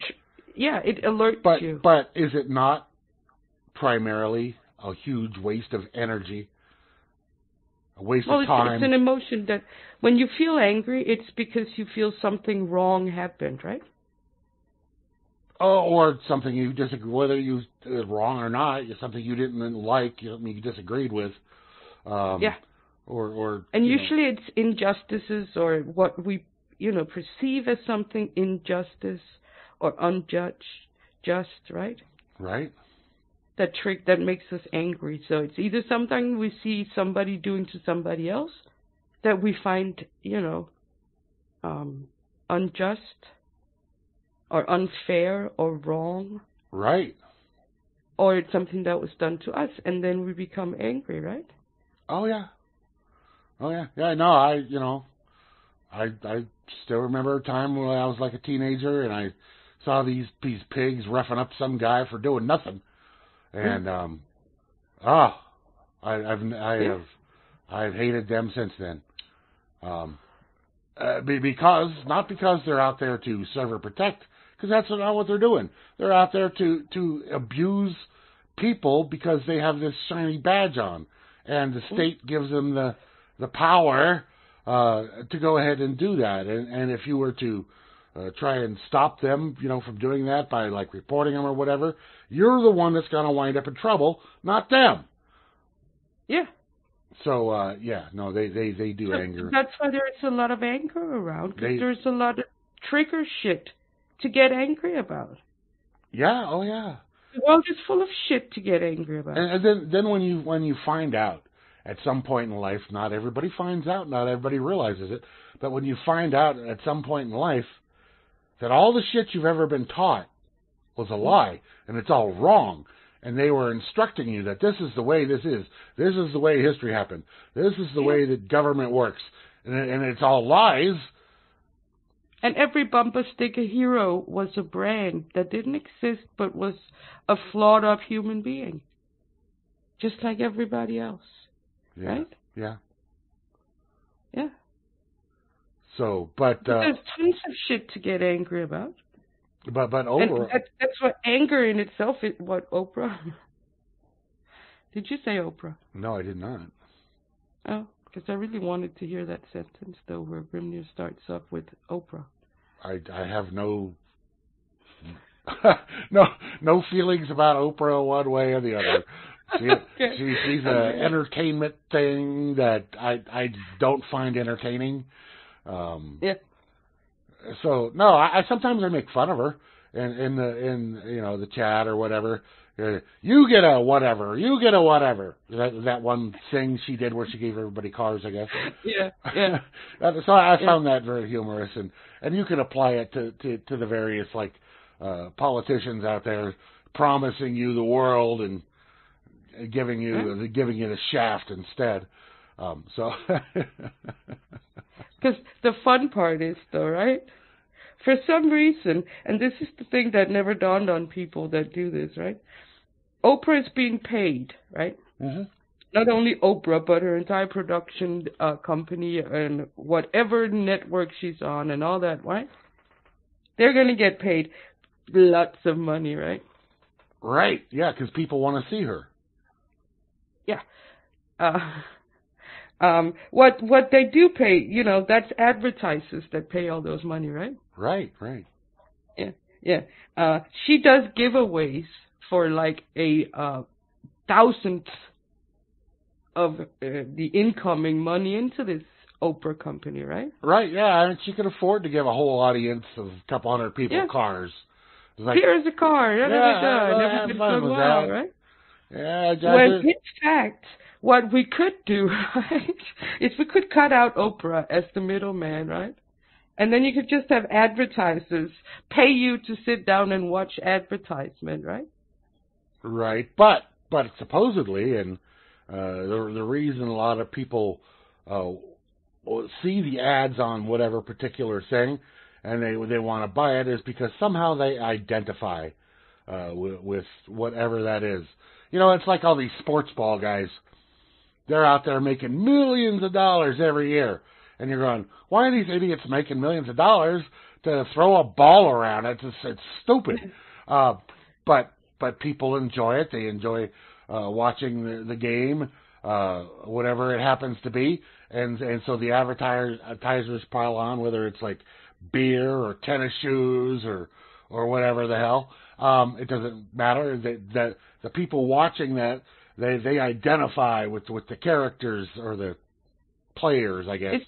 S2: yeah, it alerts
S1: But
S2: you.
S1: but is it not primarily a huge waste of energy? a waste
S2: well,
S1: of
S2: it's,
S1: time.
S2: it's an emotion that when you feel angry, it's because you feel something wrong happened, right?
S1: Oh, or something you disagree, whether you uh, wrong or not, it's something you didn't like, you, you disagreed with. Um,
S2: Yeah.
S1: Or, or
S2: And
S1: you know,
S2: usually it's injustices or what we, you know, perceive as something injustice or unjudged, just, right?
S1: right,
S2: That trick that makes us angry. So it's either something we see somebody doing to somebody else that we find, you know, um, unjust or unfair or wrong,
S1: right.
S2: or it's something that was done to us, and then we become angry, right?
S1: Oh yeah, oh yeah, yeah. No, I, you know, I, I still remember a time when I was like a teenager and I saw these these pigs roughing up some guy for doing nothing, and um, oh, I, I've I have I've hated them since then. Um, uh, be- because not because they're out there to serve or protect, because that's not what they're doing. They're out there to to abuse people because they have this shiny badge on, and the state gives them the the power uh, to go ahead and do that. And and if you were to uh, try and stop them, you know, from doing that by like reporting them or whatever, you're the one that's going to wind up in trouble, not them.
S2: Yeah.
S1: So uh, yeah, no, they they they do
S2: But
S1: anger.
S2: That's why there's a lot of anger around, because there's a lot of trigger shit to get angry about.
S1: Yeah, oh yeah.
S2: The world is full of shit to get angry about.
S1: And, and then then when you when you find out at some point in life, not everybody finds out, not everybody realizes it, but when you find out at some point in life that all the shit you've ever been taught was a lie and it's all wrong and they were instructing you that this is the way this is this is the way history happened this is the way that government works and, and it's all lies
S2: And every bumper sticker hero was a brand that didn't exist but was a flawed up human being. Just like everybody else.
S1: Yeah
S2: Right?
S1: yeah
S2: Yeah.
S1: so but uh
S2: There's tons of shit to get angry about.
S1: but but over
S2: that, that's what anger in itself is. What, Oprah? <laughs> Did you say Oprah?
S1: no i did not
S2: Oh, because I really wanted to hear that sentence, though, where Grimnir starts off with Oprah.
S1: I I have no <laughs> no no feelings about Oprah one way or the other. <laughs> She,
S2: Okay.
S1: she she's a entertainment thing that I I don't find entertaining. Um
S2: Yeah.
S1: so no, I, I sometimes I make fun of her in in the in you know the chat or whatever. Uh, You get a whatever. You get a whatever. That that one thing she did where she gave everybody cars, I guess. <laughs>
S2: Yeah, yeah. <laughs>
S1: So I
S2: Yeah.
S1: found that very humorous, and and you can apply it to to, to the various like uh, politicians out there promising you the world and giving you giving you the shaft instead. Um, so <laughs>
S2: Because the fun part is, though, right? For some reason, and this is the thing that never dawned on people that do this, right? Oprah is being paid, right?
S1: Mhm.
S2: Not only Oprah, but her entire production uh, company and whatever network she's on and all that, right? They're gonna get paid lots of money, right?
S1: right, yeah, because people want to see her.
S2: Yeah. Uh, um, what what they do pay, you know, that's advertisers that pay all those money, right?
S1: Right, right.
S2: Yeah, yeah. Uh, she does giveaways for like a uh, thousandth of uh, the incoming money into this Oprah company, right?
S1: Right, yeah. I mean, she can afford to give a whole audience of a couple hundred people
S2: Yeah.
S1: cars. Like,
S2: Here's a car. Da, da, da,
S1: Yeah,
S2: da,
S1: well,
S2: and
S1: have
S2: everything's
S1: fun
S2: going
S1: yeah,
S2: When in fact, what we could do, <laughs> right, is we could cut out Oprah as the middleman, right? And then you could just have advertisers pay you to sit down and watch advertisement, right?
S1: Right, but but supposedly, and uh, the the reason a lot of people uh, see the ads on whatever particular thing, and they they want to buy it is because somehow they identify uh, with, with whatever that is. You know, it's like all these sports ball guys. They're out there making millions of dollars every year, and you're going, why are these idiots making millions of dollars to throw a ball around? It's just, it's stupid. <laughs> Uh, but but people enjoy it. They enjoy uh, watching the, the game. uh, whatever it happens to be, and and so the advertisers advertisers pile on, whether it's like beer or tennis shoes or or whatever the hell. Um, it doesn't matter. That the the people watching that they they identify with with the characters or the players, I guess.
S2: It's,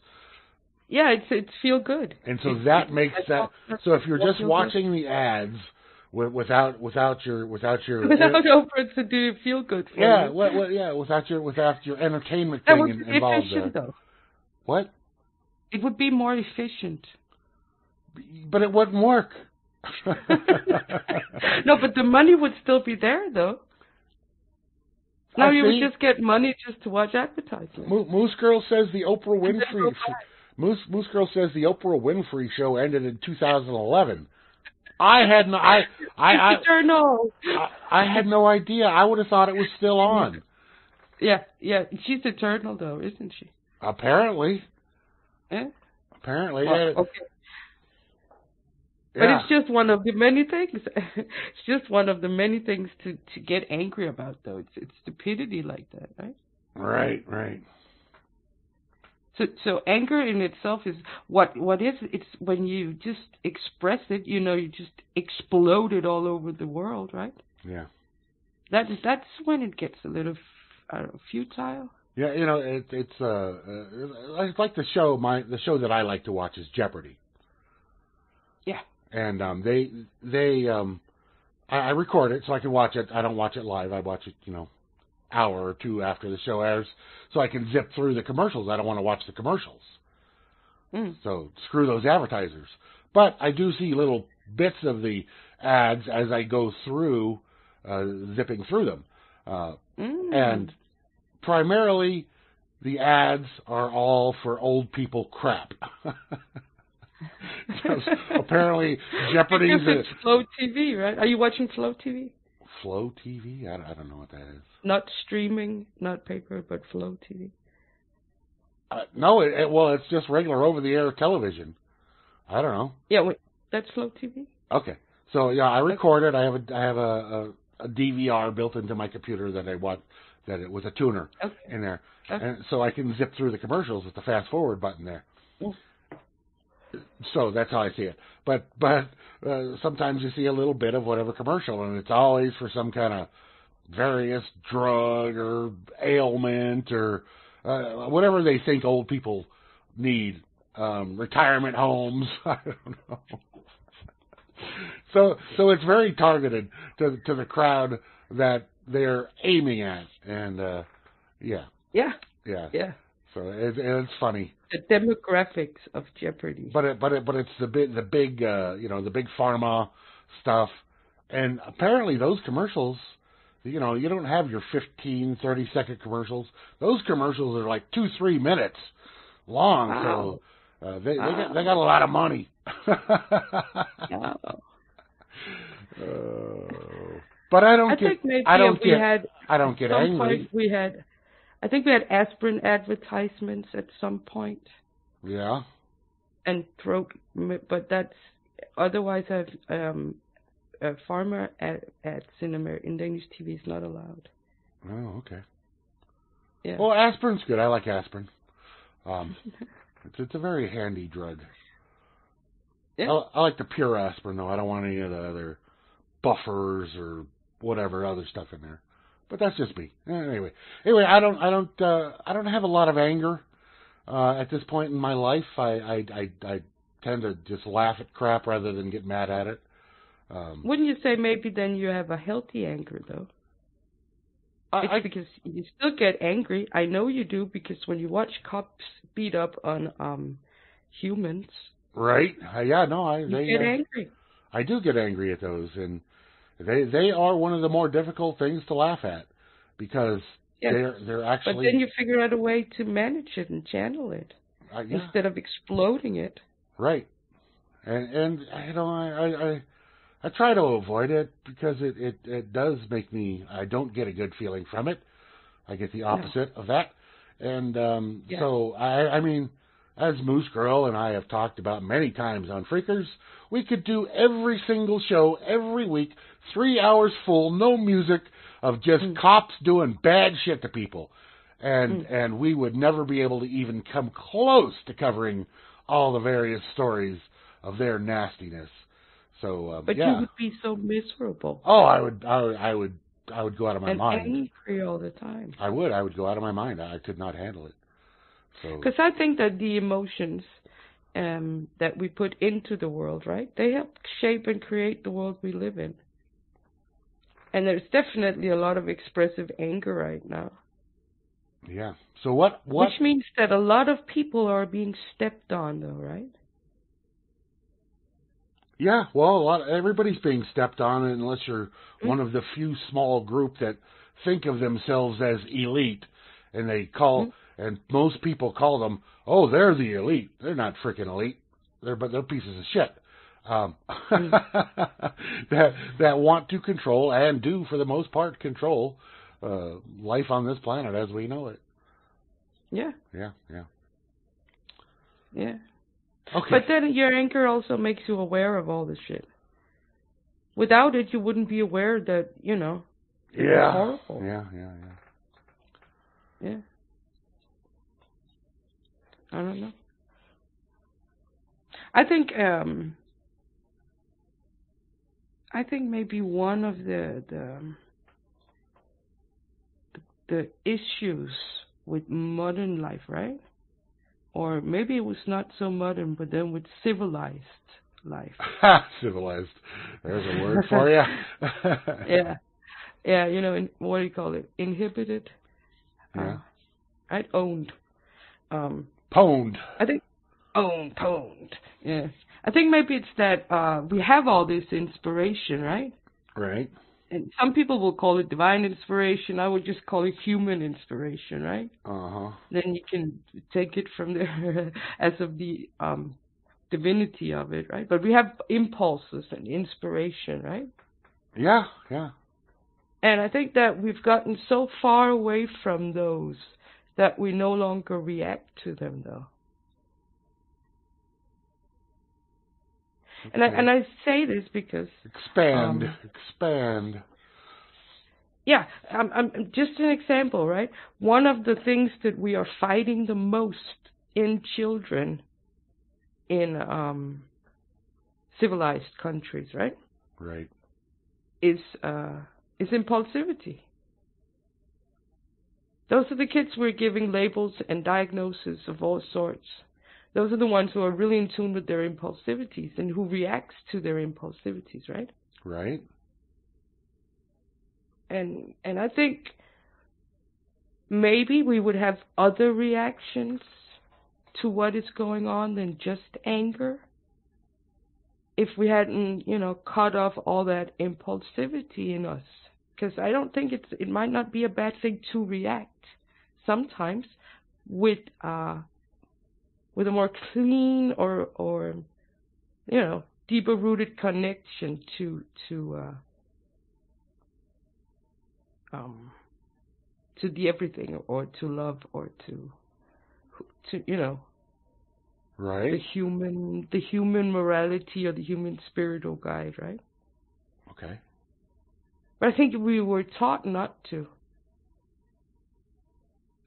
S2: yeah, it's it's feel good.
S1: And so
S2: It's-
S1: that makes that. So if you're just
S2: feel good.
S1: watching the ads wi- without without your without your
S2: without Oprah to do feel good for
S1: yeah
S2: you.
S1: what, what, yeah without your without your entertainment
S2: that
S1: thing
S2: would be
S1: involved
S2: efficient
S1: there.
S2: though.
S1: What?
S2: It would be more efficient.
S1: But it wouldn't work. <laughs>
S2: no, but the money would still be there though. Now
S1: I
S2: you would just get money just to watch advertisements.
S1: Mo- Moose Girl says the Oprah Winfrey. Moose Moose Girl says the Oprah Winfrey show ended in 2011. I had no I I I,
S2: It's eternal.
S1: I, I had no idea. I would have thought it was still on.
S2: Yeah, yeah. She's eternal though, isn't she?
S1: Apparently,
S2: Eh?
S1: apparently,
S2: Well,
S1: yeah.
S2: okay. But
S1: yeah.
S2: it's just one of the many things. <laughs> it's just one of the many things to to get angry about, though. It's it's stupidity like that, right?
S1: right, right.
S2: So so anger in itself is what what is it's when you just express it, you know, you just explode it all over the world, right?
S1: Yeah.
S2: That is that's when it gets a little know, futile.
S1: Yeah, you know, it, it's uh, uh, it's like the show. My the show that I like to watch is Jeopardy.
S2: Yeah.
S1: And um, they they um, I, I record it so I can watch it. I don't watch it live. I watch it, you know, hour or two after the show airs, so I can zip through the commercials. I don't want to watch the commercials.
S2: Mm.
S1: So screw those advertisers. But I do see little bits of the ads as I go through, uh, zipping through them. Uh,
S2: Mm.
S1: and primarily the ads are all for old people crap. <laughs> 'Cause apparently Jeopardy's
S2: Because
S1: a
S2: it's Flow TV, right? Are you watching Flow TV?
S1: Flow TV. I, I don't know what that is.
S2: Not streaming, not paper, but Flow TV.
S1: Uh, no, it, it, well, it's just regular over-the-air television. I don't know.
S2: Yeah, wait, that's Flow TV.
S1: Okay, so yeah, I record it. I have a I have a, a, a DVR built into my computer that I want that it was a tuner
S2: Okay.
S1: in there,
S2: Okay.
S1: and so I can zip through the commercials with the fast forward button there. So that's how I see it. But but uh, sometimes you see a little bit of whatever commercial, and it's always for some kind of various drug or ailment or uh, whatever they think old people need. Um, retirement homes. <laughs> I don't know. So so it's very targeted to to the crowd that they're aiming at, and uh, yeah,
S2: Yeah,
S1: yeah.
S2: yeah.
S1: So it, it's funny,
S2: The demographics of Jeopardy.
S1: but it, but it, but it's the big the big uh, you know the big pharma stuff, and apparently those commercials, you know, you don't have your 15, 30 second commercials. Those commercials are like two three minutes long.
S2: Wow.
S1: So uh, they they got, they got a lot of money. <laughs>
S2: Yeah.
S1: Uh, but I don't
S2: I
S1: get.
S2: think maybe
S1: I don't
S2: if we
S1: get.
S2: had
S1: I don't get angry.
S2: we had. I think we had aspirin advertisements at some point
S1: Yeah.
S2: and throat, but that's otherwise I've um, uh, pharma at in Amer- in Danish TV is not allowed.
S1: Oh, okay.
S2: Yeah.
S1: Well, aspirin's good. I like aspirin. Um, <laughs> it's it's a very handy drug.
S2: Yeah.
S1: I, I like the pure aspirin though. I don't want any of the other buffers or whatever other stuff in there. But that's just me. Anyway, anyway, I don't I don't uh, I don't have a lot of anger uh, at this point in my life. I I I, I tend to just laugh at crap rather than get mad at it. Um,
S2: Wouldn't you say maybe then you have a healthy anger though?
S1: I,
S2: It's
S1: I,
S2: because you still get angry. I know you do because when you watch cops beat up on um humans,
S1: right? Uh, yeah, no, I
S2: you
S1: they,
S2: get
S1: uh,
S2: angry.
S1: I do get angry at those, and they they are one of the more difficult things to laugh at because
S2: Yes.
S1: they're they're actually.
S2: But then you figure out a way to manage it and channel it
S1: uh, yeah,
S2: instead of exploding it.
S1: right, and and you know I, I I I try to avoid it because it it it does make me I don't get a good feeling from it. I get the opposite of that, and um
S2: Yeah.
S1: so I I mean. As Moose Girl and I have talked about many times on Freakers, we could do every single show every week, three hours full, no music, of just
S2: Mm.
S1: cops doing bad shit to people. and
S2: Mm.
S1: and we would never be able to even come close to covering all the various stories of their nastiness. So um,
S2: But
S1: yeah.
S2: you would be so miserable
S1: Oh, I would, I would, I would, I would go out of my
S2: and
S1: mind.
S2: angry all the time.
S1: I would, I would go out of my mind. I could not handle it. So
S2: Because I think that the emotions um, that we put into the world, right, they help shape and create the world we live in. And there's definitely a lot of expressive anger right now,
S1: yeah. So what, what?
S2: which means that a lot of people are being stepped on, though, right?
S1: Yeah. Well, a lot. Everybody's being stepped on unless you're
S2: Mm.
S1: one of the few small group that think of themselves as elite, and they call,
S2: Mm.
S1: and most people call them, oh, they're the elite. They're not freaking elite. They're but they're pieces of shit. Um, <laughs> that that want to control and do for the most part control uh, life on this planet as we know it.
S2: Yeah,
S1: Yeah, yeah.
S2: yeah.
S1: Okay.
S2: But then your anger also makes you aware of all this shit. Without it, you wouldn't be aware that, you know,
S1: yeah. Yeah, yeah, yeah.
S2: Yeah. I don't know. I think um I think maybe one of the the the issues with modern life, right? Or maybe it was not so modern, but then with civilized life. <laughs>
S1: Civilized. There's a word for you. <laughs> <laughs>
S2: yeah. Yeah, you know, in, what do you call it? Inhibited?
S1: Yeah.
S2: Uh, right? Owned. Um,
S1: Pwned.
S2: I think owned, owned. Yeah. I think maybe it's that uh, we have all this inspiration, right?
S1: Right.
S2: And some people will call it divine inspiration. I would just call it human inspiration, right?
S1: Uh huh.
S2: Then you can take it from there <laughs> as of the um, divinity of it, right? But we have impulses and inspiration, right?
S1: Yeah, yeah.
S2: And I think that we've gotten so far away from those that we no longer react to them, though. And I and I say this because
S1: expand,
S2: um,
S1: expand.
S2: yeah, I'm, I'm just an example, right? One of the things that we are fighting the most in children in um, civilized countries, right,
S1: Right.
S2: is uh, is impulsivity. Those are the kids we're giving labels and diagnoses of all sorts. Those are the ones who are really in tune with their impulsivities and who reacts to their impulsivities, right?
S1: Right.
S2: and and I think maybe we would have other reactions to what is going on than just anger if we hadn't, you know, cut off all that impulsivity in us. Because I don't think it's it might not be a bad thing to react sometimes with uh with a more clean or or you know deeper rooted connection to to uh um, to the everything or to love or to to you know
S1: right.
S2: the human the human morality or the human spiritual guide right?
S1: Okay.
S2: but i think we were taught not to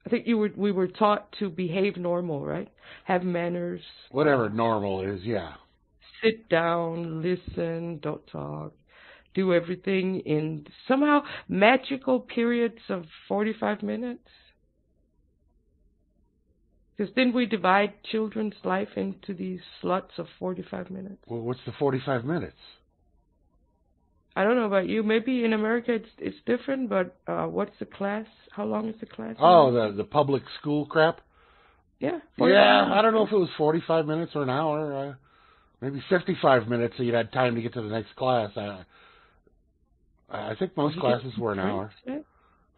S2: i think you were we were taught to behave normal right have manners
S1: Whatever normal is, yeah.
S2: sit down listen don't talk do everything in somehow magical periods of 45 minutes Because didn't we divide children's life into these slots of 45 minutes?
S1: Well, what's the 45 minutes?
S2: I don't know about you. Maybe in America it's it's different, but uh what's the class? How long is the class?
S1: Oh, the the public school crap.
S2: yeah.
S1: Well, yeah, I don't know if it was 45 minutes or an hour. Uh, maybe 55 minutes, so you'd had time to get to the next class. I, I think most classes were an hour.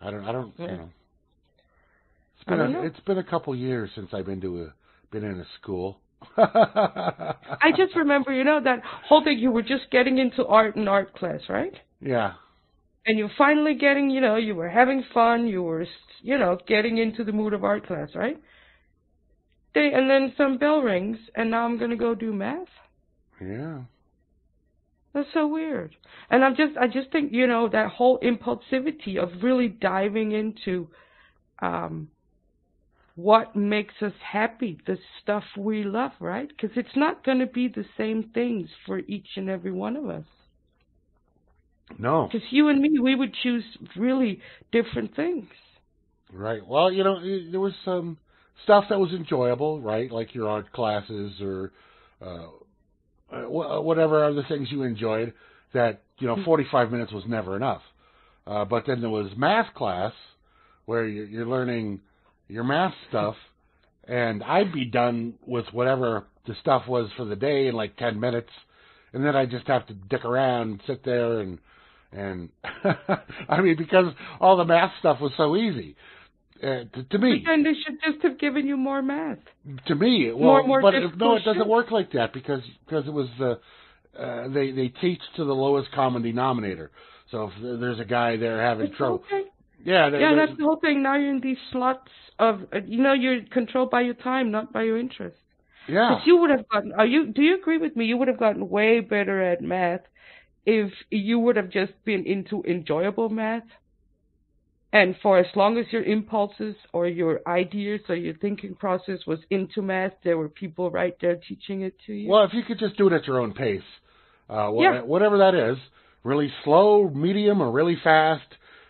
S1: I don't. I don't.
S2: Yeah.
S1: You know. It's been a,
S2: know.
S1: it's been a couple years since I've been to a been in a school. <laughs>
S2: I just remember, you know, that whole thing. You were just getting into art and art class, right?
S1: yeah.
S2: And you're finally getting, you know, you were having fun. You were, you know, getting into the mood of art class, right? They, and then some bell rings, and now I'm gonna go do math.
S1: Yeah.
S2: That's so weird. And I'm just, I just think, you know, that whole impulsivity of really diving into, um, what makes us happy, the stuff we love, right? Because it's not going to be the same things for each and every one of us.
S1: No.
S2: Because you and me, we would choose really different things.
S1: Right. Well, you know, there was some stuff that was enjoyable, right? Like your art classes or uh, uh whatever other things you enjoyed. That you know, hmm. 45 minutes was never enough. Uh, but then there was math class where you're learning your math stuff, and I'd be done with whatever the stuff was for the day in like 10 minutes, and then I just have to dick around, and sit there, and and <laughs> I mean because all the math stuff was so easy. Uh, to, to me,
S2: then they should just have given you more math.
S1: To me, well,
S2: more, more
S1: but no, it doesn't work like that because because it was uh, uh, they they teach to the lowest common denominator. So if there's a guy there having trouble,
S2: okay.
S1: Yeah,
S2: yeah, that's the whole thing. Now you're in these slots of, uh, you know, you're controlled by your time, not by your interest.
S1: Yeah.
S2: Because you would have gotten. Are you? Do you agree with me? You would have gotten way better at math if you would have just been into enjoyable math. And for as long as your impulses or your ideas or your thinking process was into math, there were people right there teaching it to you.
S1: Well, if you could just do it at your own pace, uh,
S2: yeah.
S1: whatever that is, really slow, medium, or really fast,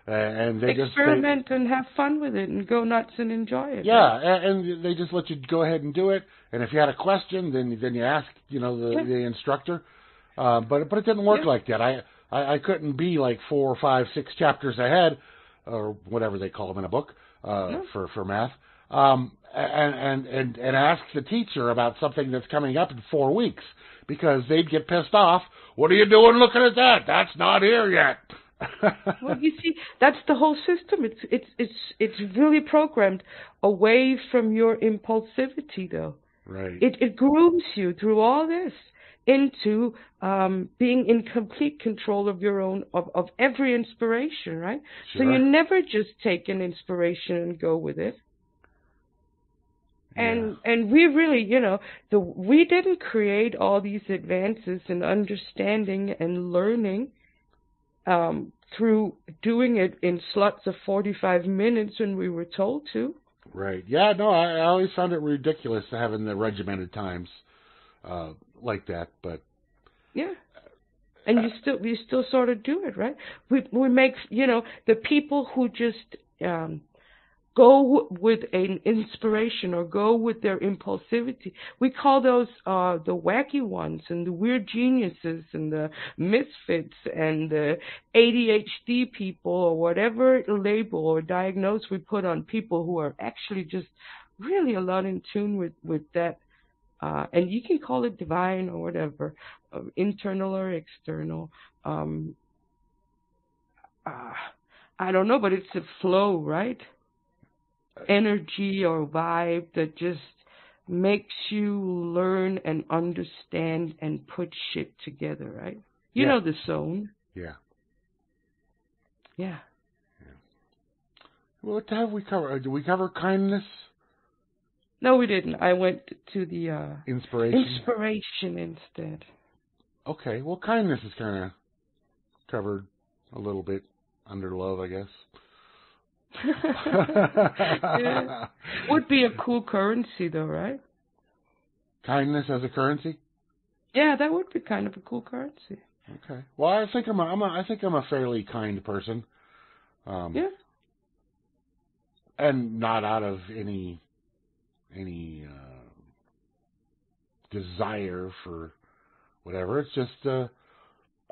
S1: and they
S2: experiment
S1: just, they,
S2: and have fun with it and go nuts and enjoy it.
S1: Yeah, right? and they just let you go ahead and do it. And if you had a question, then then you ask, you know, the,
S2: yeah.
S1: the instructor. Uh, but but it didn't work
S2: yeah.
S1: like that. I, I I couldn't be like four or five, six chapters ahead, or whatever they call them in a book uh,
S2: yeah.
S1: for for math. Um, and, and and and ask the teacher about something that's coming up in four weeks because they'd get pissed off. What are you doing looking at that? That's not here yet.
S2: Well, you see, that's the whole system. It's it's it's it's really programmed away from your impulsivity, though.
S1: Right.
S2: It it grooms you through all this into um, being in complete control of your own of, of every inspiration, right?
S1: Sure.
S2: So you never just take an inspiration and go with it. And
S1: yeah.
S2: and we really, you know, the we didn't create all these advances in understanding and learning um, through doing it in slots of 45 minutes when we were told to.
S1: Right. Yeah. No, I, I always found it ridiculous having the regimented times uh, like that, but
S2: yeah. And you still you still sort of do it, right? We we make you know the people who just um, go with an inspiration or go with their impulsivity. We call those uh, the wacky ones and the weird geniuses and the misfits and the ADHD people or whatever label or diagnose we put on people who are actually just really a lot in tune with with that. Uh, and you can call it divine or whatever, uh, internal or external. Um, uh, I don't know, but it's a flow, right? Energy or vibe that just makes you learn and understand and put shit together, right? You
S1: yeah.
S2: know the zone.
S1: Yeah.
S2: Yeah.
S1: yeah. Well, what have we covered? Did we cover kindness?
S2: No, we didn't. I went to the uh,
S1: inspiration.
S2: Inspiration instead.
S1: Okay. Well, kindness is kind of covered a little bit under love, I guess
S2: yeah. Would be a cool currency, though, right?
S1: Kindness as a currency.
S2: Yeah, that would be kind of a cool currency.
S1: Okay. Well, I think I'm a, I'm a I think I'm a fairly kind person. Um,
S2: yeah.
S1: And not out of any any uh, desire for whatever. It's just uh,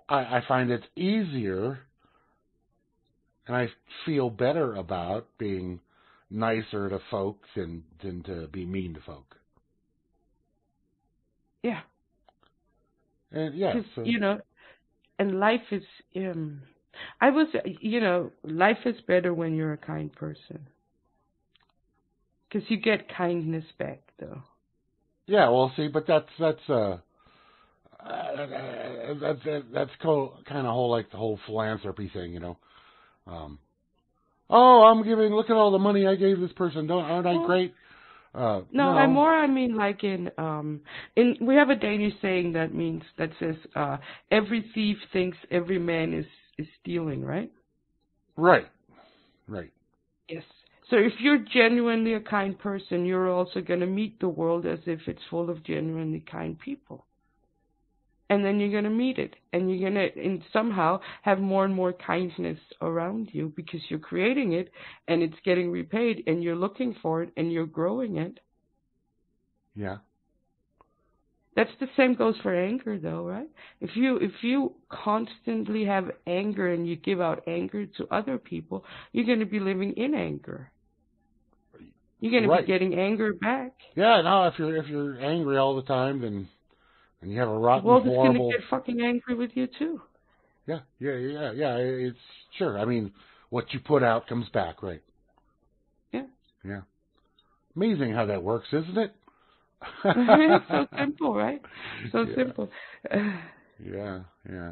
S1: I, I find it's easier and I feel better about being nicer to folks than than to be mean to folk.
S2: Yeah.
S1: And yeah, so.
S2: you know, and life is um I was you know, life is better when you're a kind person. Cuz you get kindness back though.
S1: Yeah, well, see, but that's that's uh, uh that's that's kind of whole like the whole philanthropy thing, you know. Um, oh, I'm giving. Look at all the money I gave this person. Don't aren't I great? Uh,
S2: no,
S1: no,
S2: I more I mean like in um in we have a Danish saying that means that says uh every thief thinks every man is is stealing, right?
S1: Right. Right.
S2: Yes. So if you're genuinely a kind person, you're also going to meet the world as if it's full of genuinely kind people. And then you're going to meet it. And you're going to and somehow have more and more kindness around you because you're creating it and it's getting repaid and you're looking for it and you're growing it.
S1: Yeah.
S2: That's the same goes for anger though, right? If you if you constantly have anger and you give out anger to other people, you're going to be living in anger. You're going
S1: Right.
S2: to be getting anger back.
S1: Yeah, no, if you're if you're angry all the time then and you have a
S2: The
S1: rotten
S2: going
S1: horrible
S2: to get fucking angry with you too.
S1: Yeah, yeah, yeah, yeah. It's sure. I mean, what you put out comes back, right?
S2: Yeah.
S1: Yeah. Amazing how that works, isn't it?
S2: it's <laughs> so <laughs> simple, right? So
S1: Yeah.
S2: simple. <sighs>
S1: Yeah, yeah.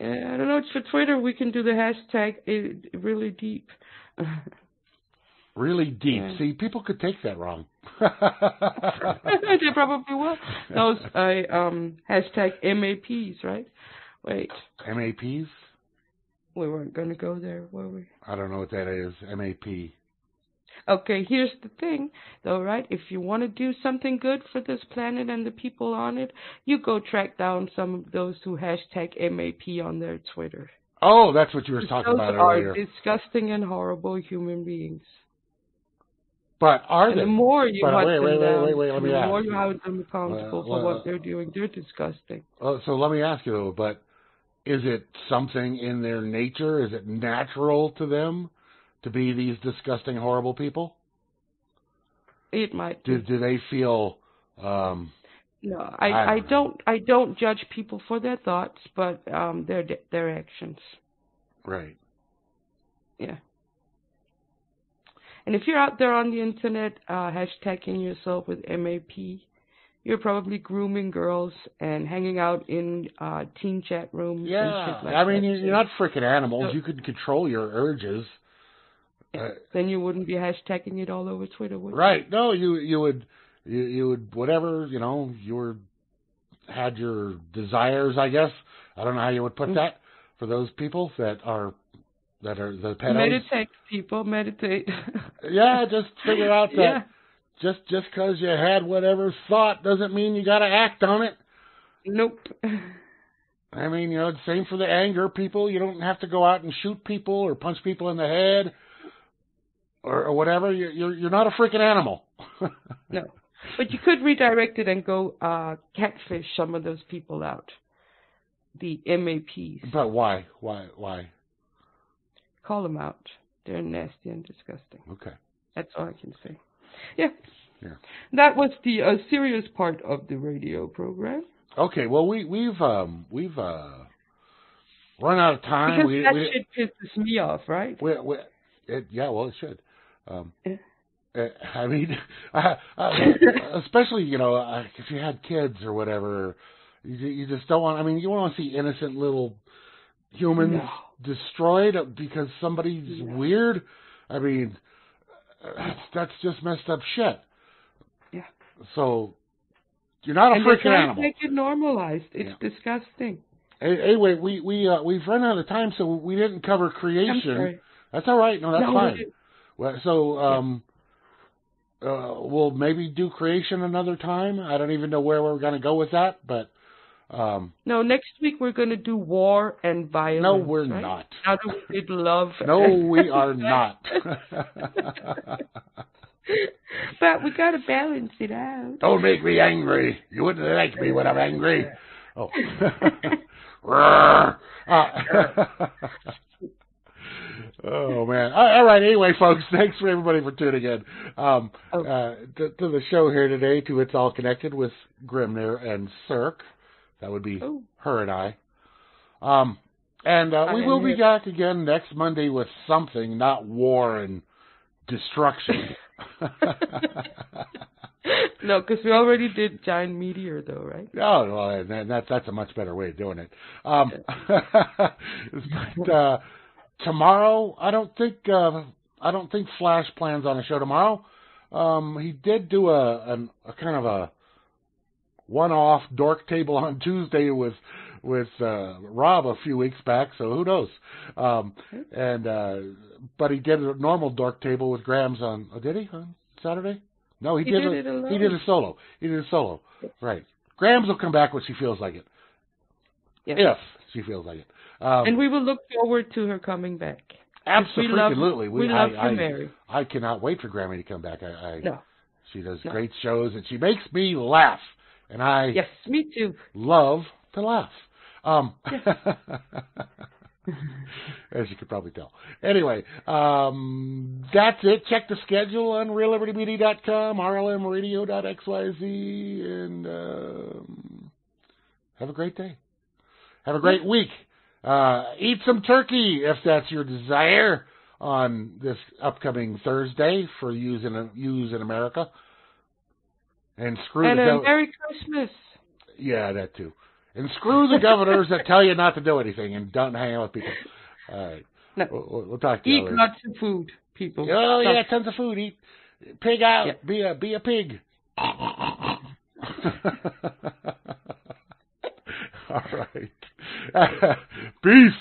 S2: yeah, I don't know. It's for Twitter. We can do the hashtag uh, really deep. <laughs>
S1: Really deep.
S2: Yeah.
S1: See, people could take that wrong. <laughs>
S2: they probably will. Those uh, um hashtag MAPs, right? Wait,
S1: MAPs?
S2: we weren't going to go there, were we?
S1: I don't know what that is. MAP.
S2: Okay, here's the thing, though, right? If you want to do something good for this planet and the people on it, you go track down some of those who hashtag MAP on their Twitter.
S1: Oh, that's what you were talking
S2: those
S1: about
S2: are disgusting and horrible human beings.
S1: But are
S2: And
S1: they?
S2: the more you
S1: But
S2: hunt
S1: wait,
S2: them
S1: wait, wait,
S2: down,
S1: wait, wait, let me
S2: the
S1: ask
S2: more
S1: you.
S2: hold them accountable
S1: Uh,
S2: for what
S1: uh,
S2: they're doing, they're disgusting.
S1: Oh, so let me ask you though, but is it something in their nature? Is it natural to them to be these disgusting, horrible people?
S2: It might
S1: Do do they feel um
S2: No,
S1: I
S2: I, I
S1: don't know.
S2: don't I don't judge people for their thoughts, but um their their actions.
S1: right?
S2: Yeah. And if you're out there on the internet uh, hashtagging yourself with MAP, you're probably grooming girls and hanging out in uh, teen chat rooms and
S1: Yeah,
S2: shit like
S1: I mean
S2: that.
S1: you're, not freaking animals.
S2: So-
S1: You can control your urges. Uh,
S2: Then you wouldn't be hashtagging it all over Twitter, would you?
S1: right? No, you you would you, you would whatever you know you were had your desires. I guess I don't know how you would put
S2: Mm.
S1: that for those people that are that are the pedos.
S2: Meditate, people, meditate. <laughs>
S1: Yeah, just figure out that
S2: yeah.
S1: just just because you had whatever thought doesn't mean you got to act on it.
S2: Nope.
S1: I mean, you know, the same for the anger people. You don't have to go out and shoot people or punch people in the head or, or whatever. You're, you're you're not a freaking animal. <laughs>
S2: No. But you could redirect it and go uh, catfish some of those people out. The MAPs.
S1: but why? Why? Why?
S2: Call them out. They're nasty and disgusting.
S1: Okay.
S2: That's all I can say. Yeah.
S1: Yeah.
S2: That was the uh, serious part of the radio program.
S1: Okay. Well, we we've um we've uh run out of time.
S2: Because
S1: we,
S2: that
S1: we,
S2: shit pisses me off, right?
S1: we, we it, yeah. Well, it should. Um,
S2: Yeah.
S1: Uh, I mean, <laughs> uh, uh, especially you know uh, if you had kids or whatever, you, you just don't want. I mean, you want to see innocent little humans
S2: No.
S1: Destroyed because somebody's
S2: No.
S1: weird. I mean, that's, that's just messed up shit.
S2: Yeah.
S1: So you're not a
S2: and
S1: freaking animal.
S2: make it normalized. It's
S1: Yeah.
S2: disgusting.
S1: Anyway, we we uh, we've run out of time, so we didn't cover creation. That's all right. No, that's
S2: No,
S1: fine. Well, so um, uh, we'll maybe do creation another time. I don't even know where we're going to go with that, but um,
S2: No, next week we're going to do war and violence.
S1: no, we're
S2: right?
S1: not.
S2: Now we did love. <laughs>
S1: No, we are not. <laughs>
S2: but we got to balance it out.
S1: don't make me angry. You wouldn't like me when I'm angry. <laughs> Oh. Uh, oh man! All right. Anyway, folks, thanks for everybody for tuning in um, uh, to, to the show here today. To it's all connected with Grimnir and Cirkel. That would be
S2: Oh.
S1: her and I. Um, and uh, we will be
S2: here.
S1: back again next Monday with something, not war and destruction. <laughs>
S2: no, because we already did giant meteor, though, right?
S1: Oh, well, and that's that's a much better way of doing it. Um, <laughs> but, uh, tomorrow, I don't think uh, I don't think Flash plans on a show tomorrow. Um, he did do a, an, a kind of a one-off dork table on Tuesday with with uh, Rob a few weeks back, so who knows? Um, and uh, but he did a normal dork table with Grams on. Oh, did he on Saturday? No, he,
S2: He
S1: did.
S2: did
S1: a, he did a solo. He did a solo. Right. Grams will come back when she feels like it.
S2: Yes.
S1: If she feels like it. Um,
S2: And we will look forward to her coming back. Absolutely. We love, we
S1: I,
S2: love
S1: I,
S2: to marry.
S1: I cannot wait for Grammy to come back. I, I
S2: No.
S1: she does
S2: No.
S1: great shows and she makes me laugh, and I
S2: Yes, me too.
S1: love to laugh. Um, <laughs> as you could probably tell. Anyway, um, that's it. Check the schedule on reallibertymedia.com, rlmradio.xyz, and um, have a great day. Have a great week. Uh, eat some turkey if that's your desire on this upcoming Thursday for use in use in America. And screw
S2: And
S1: the
S2: a. Merry Christmas.
S1: Yeah, that too. And screw the governors that tell you not to do anything and don't hang out with people. All right.
S2: No.
S1: We'll, we'll- talk to you
S2: Eat
S1: later.
S2: lots of food, people.
S1: Oh yeah, tons of food. Eat pig out.
S2: Yeah.
S1: Be a be a pig. <laughs> <laughs> All right. <laughs> Peace.